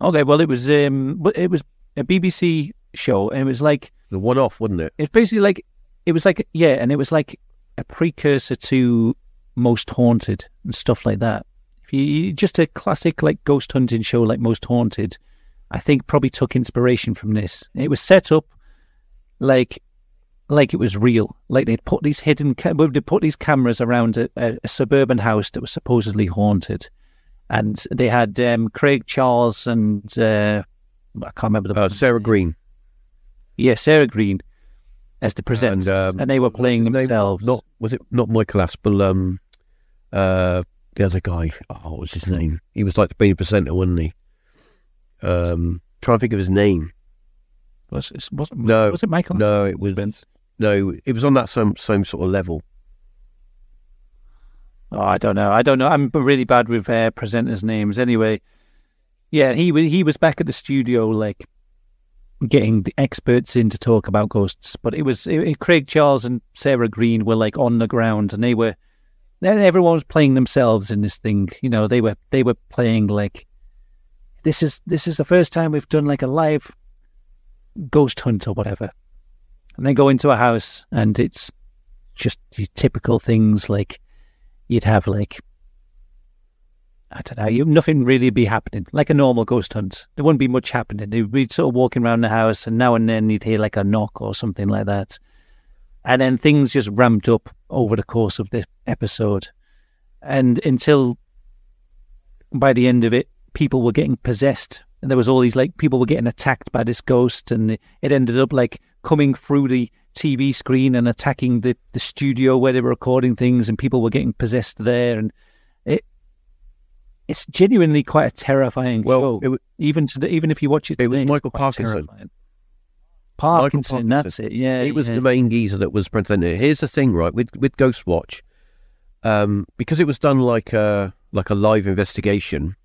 Okay, well, it was um, but it was a BBC show, and it was like The one off, wasn't it? it's basically like it was like yeah, and it was like a precursor to Most Haunted and stuff like that. If you just a classic like ghost hunting show like Most Haunted, I think probably took inspiration from this. It was set up like like it was real. Like they'd put these hidden they put these cameras around a, a, a suburban house that was supposedly haunted, and they had um, Craig Charles and uh, I can't remember the Uh, Sarah Greene. yeah Sarah Greene as the presenters, And, um, and they were playing Name- themselves. Not was it not Michael Aspel? Um, uh, the other guy. Oh, what was his name? He was like the main presenter, wasn't he? Um, trying to think of his name. Was it, was it, No, was it Michael? No, it was Vince? no. It was on that same same sort of level. Oh, I don't know. I don't know. I'm really bad with uh, presenters' names. Anyway, yeah, he he was back at the studio, like getting the experts in to talk about ghosts. But it was it- Craig Charles and Sarah Greene were like on the ground, and they were. Then everyone was playing themselves in this thing. You know, they were they were playing like this is this is the first time we've done like a live ghost hunt or whatever. And then go into a house, and it's just typical things like you'd have like I don't know, you, nothing really be happening like a normal ghost hunt. There wouldn't be much happening. They'd be sort of walking around the house, and now and then you'd hear like a knock or something like that, and then things just ramped up over the course of the episode, and until by the end of it, people were getting possessed, and there was all these like people were getting attacked by this ghost, and it, ended up like coming through the TV screen and attacking the, the studio where they were recording things, and people were getting possessed there, and it it's genuinely quite a terrifying Well, show. even to the, even if you watch it, It was today, Michael Parkinson. terrifying. Parkinson, Parkinson. that's it. Yeah, it was yeah. the main geezer that was presenting. Here's the thing, right? With with Ghostwatch, um, because it was done like a like a live investigation.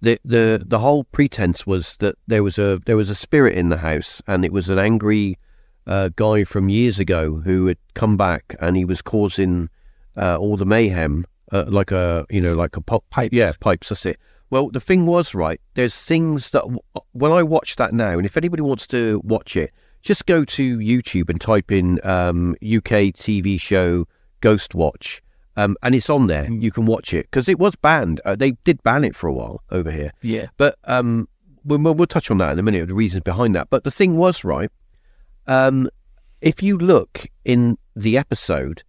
The the the whole pretense was that there was a there was a spirit in the house, and it was an angry uh, guy from years ago who had come back, and he was causing uh, all the mayhem, uh, like a you know like a pop Pipes. Yeah, pipes. That's it. Well, the thing was right. There's things that when I watch that now, and if anybody wants to watch it, just go to YouTube and type in um, UK TV show Ghostwatch, um, and it's on there. Mm. You can watch it because it was banned. Uh, they did ban it for a while over here, yeah, but um, we'll, we'll we'll touch on that in a minute. The reasons behind that. But the thing was right. Um, if you look in the episode,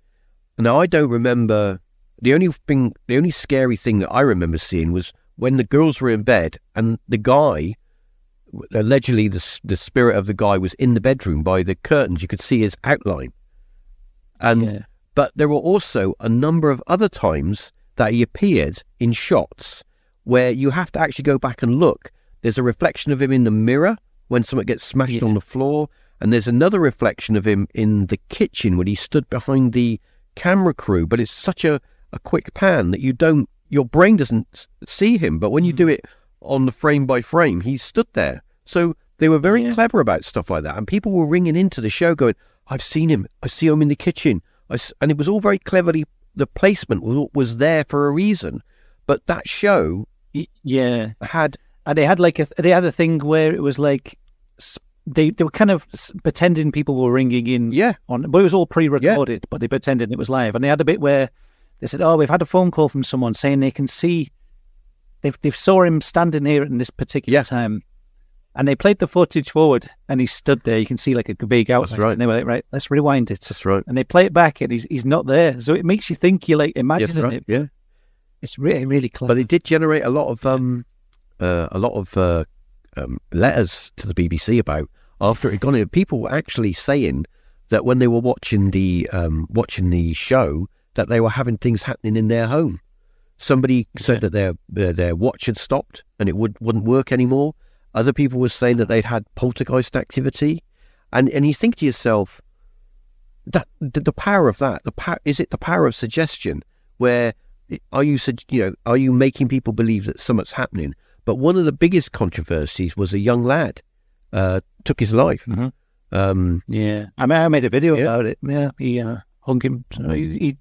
now I don't remember. The only thing, the only scary thing that I remember seeing was when the girls were in bed and the guy, allegedly the the spirit of the guy was in the bedroom by the curtains. You could see his outline, and yeah. But there were also a number of other times that he appeared in shots where you have to actually go back and look. There's a reflection of him in the mirror when something gets smashed Yeah. on the floor, and there's another reflection of him in the kitchen when he stood behind the camera crew. But it's such a, a quick pan that you don't, your brain doesn't see him. But when you do hmm. it on the frame by frame, he stood there. So they were very Yeah. clever about stuff like that, and people were ringing into the show going, "I've seen him. I see him in the kitchen." And it was all very cleverly. The placement was was there for a reason, but that show yeah. had and they had like a they had a thing where it was like they they were kind of pretending people were ringing in yeah, on, but it was all pre-recorded, but they pretended it was live, and they had a bit where they said, "Oh, we've had a phone call from someone saying they can see they've they've saw him standing here in this particular Yeah. time." And they played the footage forward, and he stood there. You can see like a big outline. right. And they were like, "Right, let's rewind it." that's right. And they play it back, and he's he's not there. So it makes you think you're like imagining right. it. Yeah, It's really really clever. but it did generate a lot of um, uh, a lot of uh, um, letters to the BBC about after it had gone in. People were actually saying that when they were watching the um, watching the show, that they were having things happening in their home. Somebody said Yeah. that their their, their watch had stopped and it would wouldn't work anymore. Other people were saying that they'd had poltergeist activity, and and you think to yourself, that the, the power of that, the power is it the power of suggestion? Where are you you know are you making people believe that something's happening? But one of the biggest controversies was a young lad uh, took his life. Mhm. Um, Yeah, I mean, I made a video Yeah. about it. Yeah, he uh, hung him. So he, he,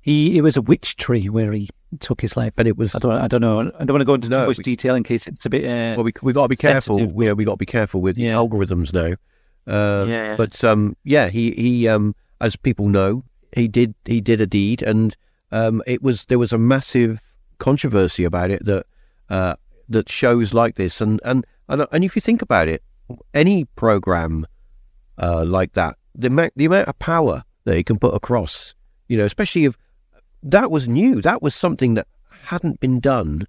he, it was a witch tree where he took his life. But it was I don't, I don't know. I don't want to go into No, too much we- detail in case it's a bit. Uh, well, we we got to be careful. sensitive. We we got to be careful with Yeah. algorithms now. Uh, Yeah. But um, yeah, he he um, as people know, he did he did a deed, and um, it was there was a massive controversy about it that uh, that shows like this, and and and and if you think about it, any program uh, like that, the amount the amount of power that it can put across, you know, especially if that was new, that was something that hadn't been done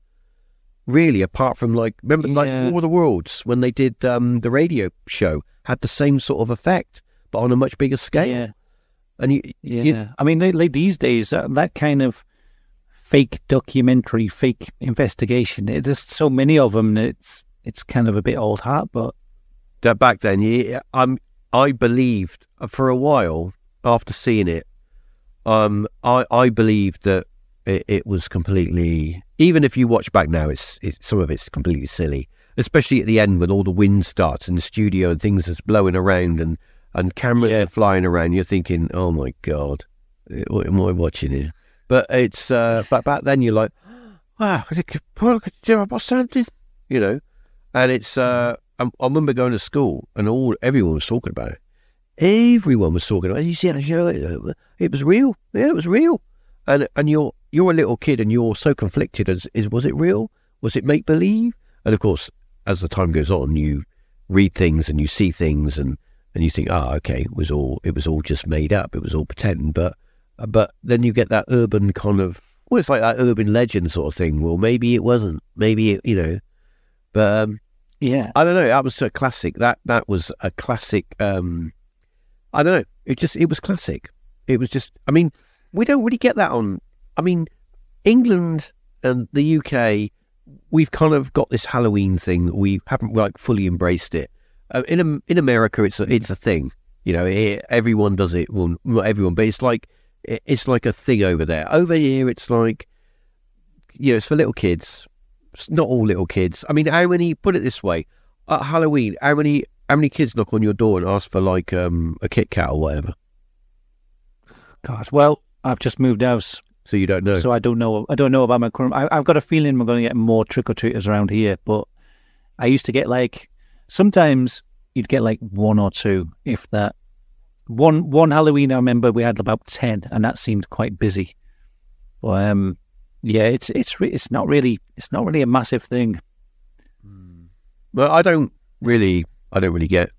really apart from like remember like Yeah. War of the Worlds when they did um, the radio show had the same sort of effect but on a much bigger scale yeah, And you, Yeah, you- I mean, like, like these days, that, that kind of fake documentary, fake investigation. it- There's so many of them. It's it's kind of a bit old hat, but back then, yeah, I'm, I believed uh, for a while after seeing it, um, I, I believed that it, it was completely. Even if you watch back now, it's, it's some of it's completely silly, especially at the end when all the wind starts in the studio and things is blowing around and and cameras Yeah. are flying around. You're thinking, oh my god, what am I watching here? But it's uh, but back then you're like, wow, what's happening? You know, and it's uh, I, I remember going to school and all everyone was talking about it. Everyone was talking about it. You see, you know, it, was real. Yeah, it was real. And and you're you're a little kid and you're so conflicted. As is was it real? Was it make believe? And of course, as the time goes on, you read things and you see things and and you think, oh, okay, it was all it was all just made up. It was all pretend. But but then you get that urban kind of well, it's like that urban legend sort of thing. Well, maybe it wasn't. Maybe it, you know. But um, yeah, I don't know. That was a classic. That that was a classic. Um, I don't know. It just it was classic. It was just. I mean, we don't really get that on. I mean, England and the UK, we've kind of got this Halloween thing. that We haven't like fully embraced it. Uh, in in America, it's a, it's a thing. You know, it, everyone does it. Well, not everyone, but it's like it, it's like a thing over there. Over here, it's like you know, it's for little kids. It's not all little kids. I mean, how many? Put it this way: at Halloween, how many? How many kids knock on your door and ask for like um, a Kit Kat or whatever? God. Well, I've just moved house, So you don't know. so I don't know. I don't know about my current. I, I've got a feeling we're going to get more trick or treaters around here. But I used to get like sometimes you'd get like one or two, if that. One one Halloween, I remember we had about ten, and that seemed quite busy. But um, yeah, it's it's re- it's not really it's not really a massive thing. Well, I don't really, I don't really get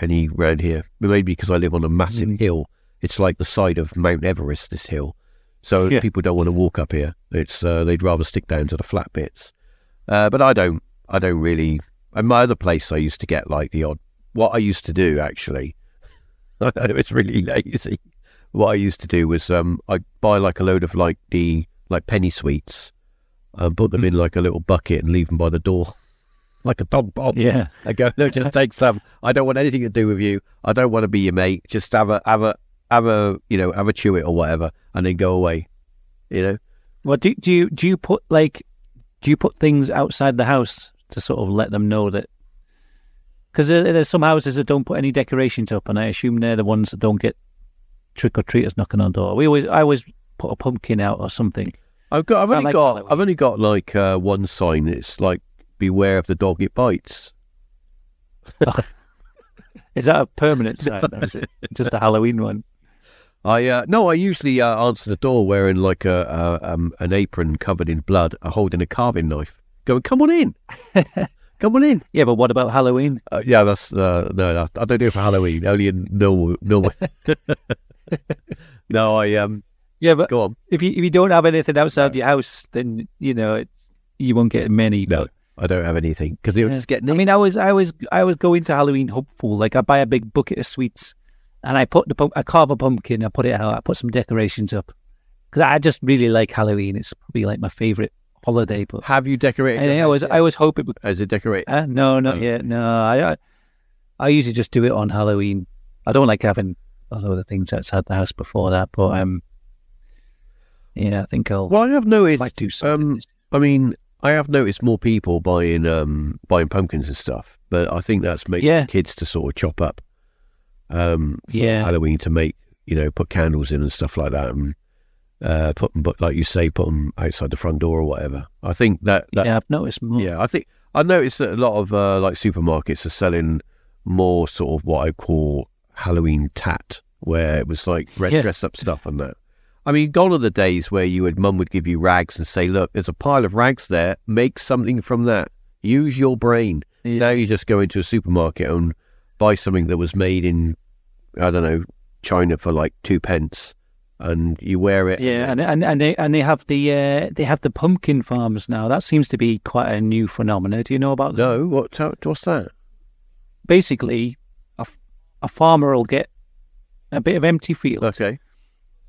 any round here. Maybe because I live on a massive Mm. hill. It's like the side of Mount Everest. This hill, so Yeah. people don't want to walk up here. It's uh, they'd rather stick down to the flat bits. Uh, but I don't. I don't really. And my other place, I used to get like the odd. What I used to do actually, I know it's really lazy. What I used to do was um, I'd buy like a load of like the like penny sweets, and put them in like a little bucket and leave them by the door, like a dog bomb. Yeah, I go, no, just take some. I don't want anything to do with you. I don't want to be your mate. Just have a, have a, have a, you know, have a chew it or whatever, and then go away. You know, Well, do do you do you put like do you put things outside the house to sort of let them know that? Because there, there's some houses that don't put any decorations up, and I assume they're the ones that don't get trick or treaters knocking on door. We always I always put a pumpkin out or something. I've got, I've only like got, I've only got like uh, one sign. It's like, beware of the dog it bites. Is that a permanent sign, or is it just a Halloween one? I uh, no, I usually uh, answer the door wearing like a, a um, an apron covered in blood, uh, holding a carving knife, going, "Come on in, come on in." Yeah, but what about Halloween? Uh, yeah, that's uh, no, that, I don't do it for Halloween. Only in normal, normal. no, I um, Yeah, but go on. if you if you don't have anything outside your house, then you know it's, you won't get many. No, I don't have anything because they'll Yeah. just get I mean, I was, I was, I was going to Halloween hopeful. Like, I buy a big bucket of sweets, and I put the, pump, I carve a pumpkin, I put it out, I put some decorations up, because I just really like Halloween. It's probably like my favorite holiday. But have you decorated? I was, house I was hoping. As a decorate. uh, no, not Oh. yet. No, I, I, I usually just do it on Halloween. I don't like having of things outside the house before that, but um, yeah, I think I'll Well, I have noticed. might do something. um, I mean, I have noticed more people buying um buying pumpkins and stuff, but I think that's making Yeah. kids to sort of chop up um yeah, Halloween to make you know put candles in and stuff like that, and uh, put them, but like you say, put them outside the front door or whatever. I think that, that yeah, I've noticed more. Yeah, I think I noticed that a lot of uh, like supermarkets are selling more sort of what I call Halloween tat, where it was like red Yeah. dress up stuff and that. I mean, gone are the days where you would mum would give you rags and say, "Look, there's a pile of rags there. Make something from that. Use your brain." Yeah. Now you just go into a supermarket and buy something that was made in, I don't know, China for like two pence, and you wear it. Yeah, and and and they and they have the uh, they have the pumpkin farms now. That seems to be quite a new phenomenon. Do you know about that? no, what? What's that? Basically, a farmer will get a bit of empty field, Okay.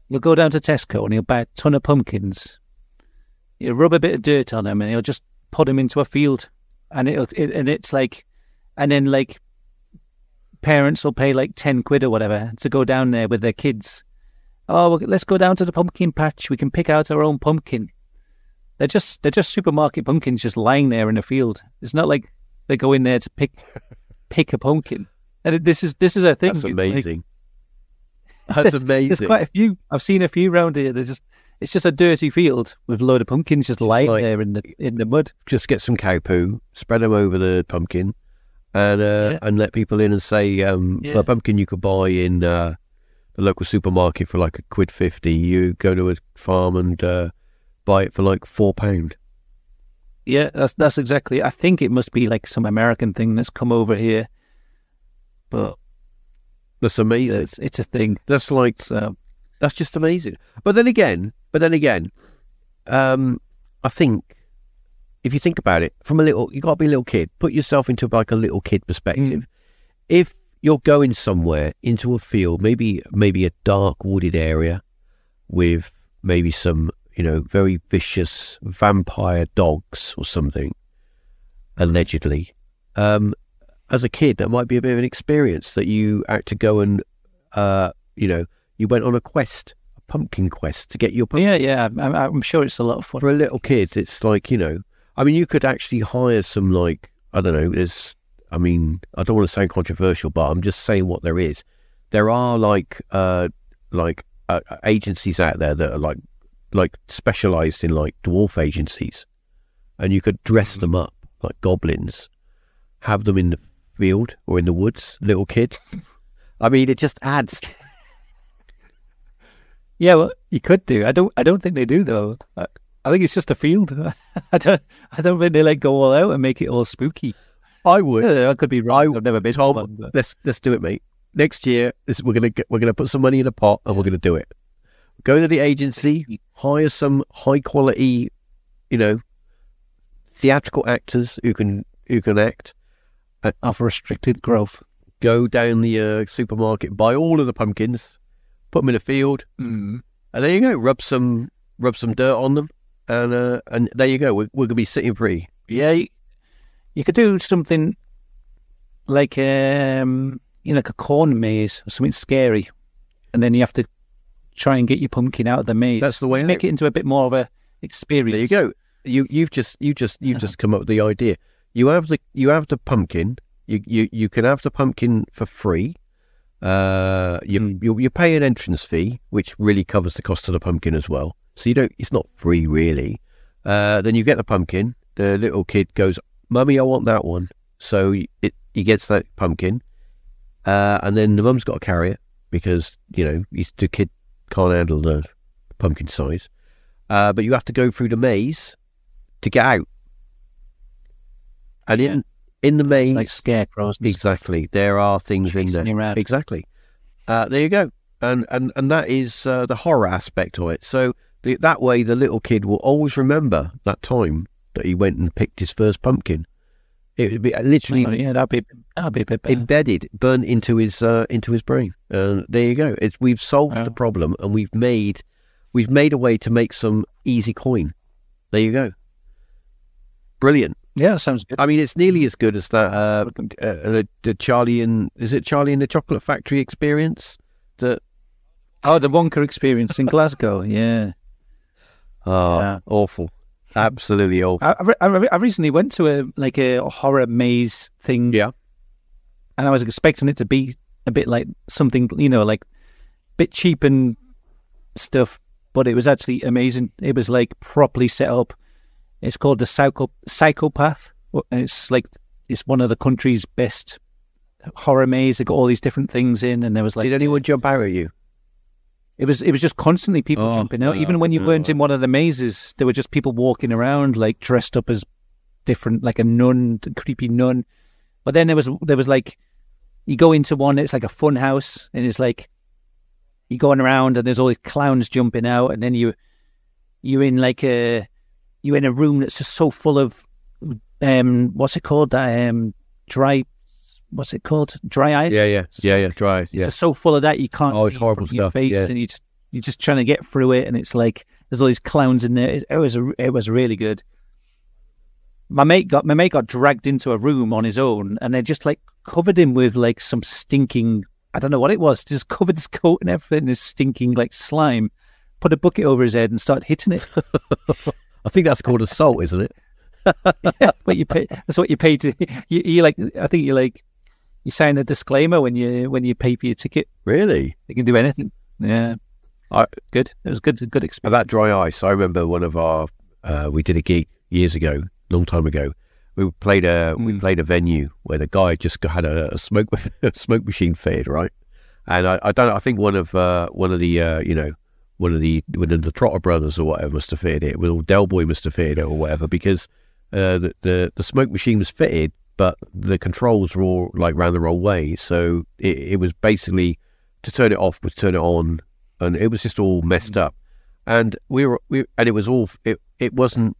You'll go down to Tesco and he'll buy a ton of pumpkins. You'll rub a bit of dirt on them and he'll just put them into a field, and it'll it, and it's like, and then like parents will pay like ten quid or whatever to go down there with their kids. Oh, well, let's go down to the pumpkin patch. We can pick out our own pumpkin. They're just they're just supermarket pumpkins just lying there in a field. It's not like they go in there to pick pick a pumpkin. And it, this is this is a thing. That's It's like- amazing. That's there's amazing. There's quite a few. I've seen a few round here. They're just it's just a dirty field with a load of pumpkins just lying like- there in the in the mud. Just get some cow poo, spread them over the pumpkin, and uh, Yeah. and let people in and say, um, for a pumpkin you could buy in uh, the local supermarket for like a quid fifty. You go to a farm and uh, buy it for like four pound. Yeah, that's that's exactly. I think it must be like some American thing that's come over here, but That's amazing. it's it's a thing. That's like So That's just amazing. But then again, but then again, um, I think if you think about it, from a little, you got to be a little kid. Put yourself into like a little kid perspective. If you're going somewhere into a field, maybe maybe a dark wooded area with maybe some you know very vicious vampire dogs or something, allegedly. Um, as a kid, that might be a bit of an experience that you had to go and, uh, you know, you went on a quest, a pumpkin quest to get your pumpkin. yeah, yeah, I'm, I'm sure it's a lot of fun. For a little kid, it's like, you know, I mean, you could actually hire some, like, I don't know, there's, I mean, I don't want to sound controversial, but I'm just saying what there is. There are, like, uh, like, uh, agencies out there that are, like, like specialized in, like, dwarf agencies. And you could dress them up like goblins, have them in the field or in the woods, little kid. I mean, it just adds Yeah, well, you could do. I don't. I don't think they do though. I, I think it's just a field. I don't. I don't think they like go all out and make it all spooky. I would. I could be wrong. I've never been to Tom, one. but- let's let's do it, mate. Next year, this, we're gonna get, we're gonna put some money in a pot and we're gonna do it. Go to the agency, hire some high quality, you know, theatrical actors who can who can act. Of restricted growth. Go down the uh, supermarket, buy all of the pumpkins, put them in a field, Mm. and there you go. Rub some rub some dirt on them, and uh, and there you go. We're, we're gonna be sitting free. Yeah, you, could do something like um, you know, like a corn maze or something scary, and then you have to try and get your pumpkin out of the maze. That's the way. Make it into a bit more of a experience. There you go. You you've just you just you've just come up with the idea. You have the you have the pumpkin. You you, you can have the pumpkin for free. Uh, you, Mm. you you pay an entrance fee, which really covers the cost of the pumpkin as well. So you don't. It's not free really. Uh, then you get the pumpkin. The little kid goes, "Mummy, I want that one." So it he gets that pumpkin, uh, and then the mum's got to carry it because you know the kid can't handle the pumpkin size. Uh, but you have to go through the maze to get out. And in in the main, It's like scarecrows. exactly, there are things in there. around. Exactly. Uh, there you go. And and and that is uh, the horror aspect of it. So the, that way, the little kid will always remember that time that he went and picked his first pumpkin. It would be literally Oh, yeah, that'd be that'd be a bit better. embedded, burnt into his uh, into his brain. And there you go. It's we've solved Wow. the problem, and we've made we've made a way to make some easy coin. There you go. Brilliant. Yeah, that sounds good. I mean, it's nearly as good as that uh, uh, the, the Charlie and is it Charlie and the Chocolate Factory experience? That Oh, the Wonka experience in Glasgow. Yeah, oh, Yeah. awful, absolutely awful. I, I, I recently went to a like a horror maze thing. Yeah. and I was expecting it to be a bit like something you know, like bit cheap and stuff, but it was actually amazing. It was like properly set up. It's called the Psycho Psychopath. It's like it's one of the country's best horror maze. They got all these different things in, and there was like Did anyone jump out at you? it was it was just constantly people Oh, jumping out. no, Even when you no. weren't in one of the mazes, there were just people walking around like dressed up as different, like a nun, a creepy nun. But then there was there was like you go into one, it's like a fun house, and it's like you're going around and there's all these clowns jumping out, and then you you're in like a you're in a room that's just so full of um what's it called that um dry what's it called dry ice Yeah, yeah, yeah, yeah. Dry, it's so full of that you can't Oh, it's horrible stuff, face yeah. and you just you're just trying to get through it, and it's like there's all these clowns in there. It, it was a, it was really good. My mate got my mate got dragged into a room on his own, and they just like covered him with like some stinking. I don't know what it was. Just covered his coat and everything in stinking like slime. Put a bucket over his head and started hitting it. I think that's called assault, isn't it? yeah, what you pay. That's what you pay to. You, you like. I think you like. You sign a disclaimer when you when you pay for your ticket. Really? They can do anything. Yeah. I, good. It was good. Good experience. That dry ice. I remember one of our. Uh, we did a gig years ago, long time ago. We played a mm. we played a venue where the guy just had a, a smoke a smoke machine fed right, and I, I don't. I think one of uh, one of the uh, you know one of the one of the Trotter brothers or whatever must have fitted it. Well, Del Boy must have fitted it or whatever because uh, the, the, the smoke machine was fitted, but the controls were all like round the wrong way. So it, it was basically to turn it off was turn it on, and it was just all messed up. And we were we and it was all it it wasn't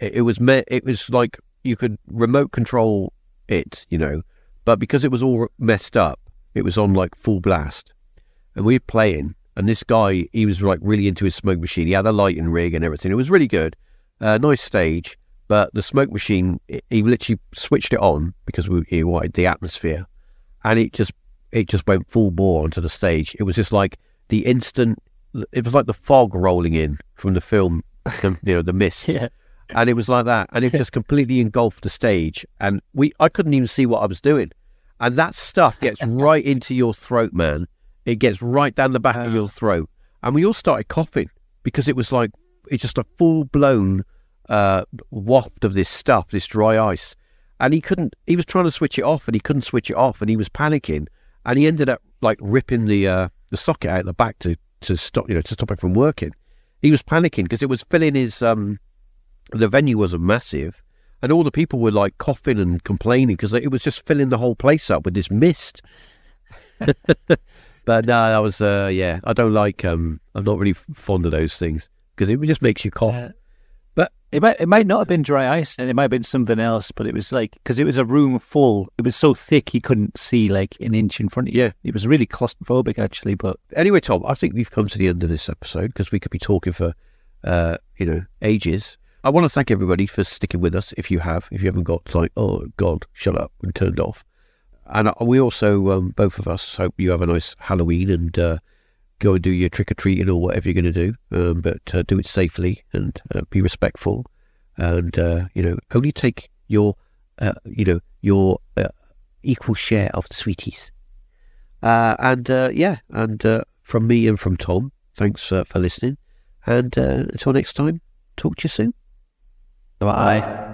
it, it was me, it was like you could remote control it, you know, but because it was all messed up, it was on like full blast, and we were playing and this guy, he was like really into his smoke machine. He had a lighting rig and everything. It was really good. Uh, nice stage. But the smoke machine, he literally switched it on because we, he wanted the atmosphere. And it just, it just went full bore onto the stage. It was just like the instant, it was like the fog rolling in from the film, the, you know, the mist. yeah. And it was like that. And it just completely engulfed the stage. And we, I couldn't even see what I was doing. And that stuff gets right into your throat, man it gets right down the back of your throat. And we all started coughing because it was like, it's just a full blown uh, waft of this stuff, this dry ice. And he couldn't, he was trying to switch it off and he couldn't switch it off and he was panicking. And he ended up like ripping the uh, the socket out the back to, to stop, you know, to stop it from working. He was panicking because it was filling his, um, the venue was a massive and all the people were like coughing and complaining because it was just filling the whole place up with this mist. But no, that was uh, yeah. I don't like. Um, I'm not really fond of those things because it just makes you cough. Uh, but it might it might not have been dry ice, and it might have been something else. But it was like because it was a room full. It was so thick you couldn't see like an inch in front of you. Yeah, it was really claustrophobic actually. But anyway, Tom, I think we've come to the end of this episode because we could be talking for uh, you know ages. I want to thank everybody for sticking with us. If you have, if you haven't got like, oh God, shut up and turned off and we also, um, both of us, hope you have a nice Halloween and uh, go and do your trick or treating or whatever you're going to do. Um, but uh, do it safely and uh, be respectful, and uh, you know, only take your, uh, you know, your uh, equal share of the sweeties. and yeah, and from me and from Tom, thanks for listening. And until next time, talk to you soon. Bye.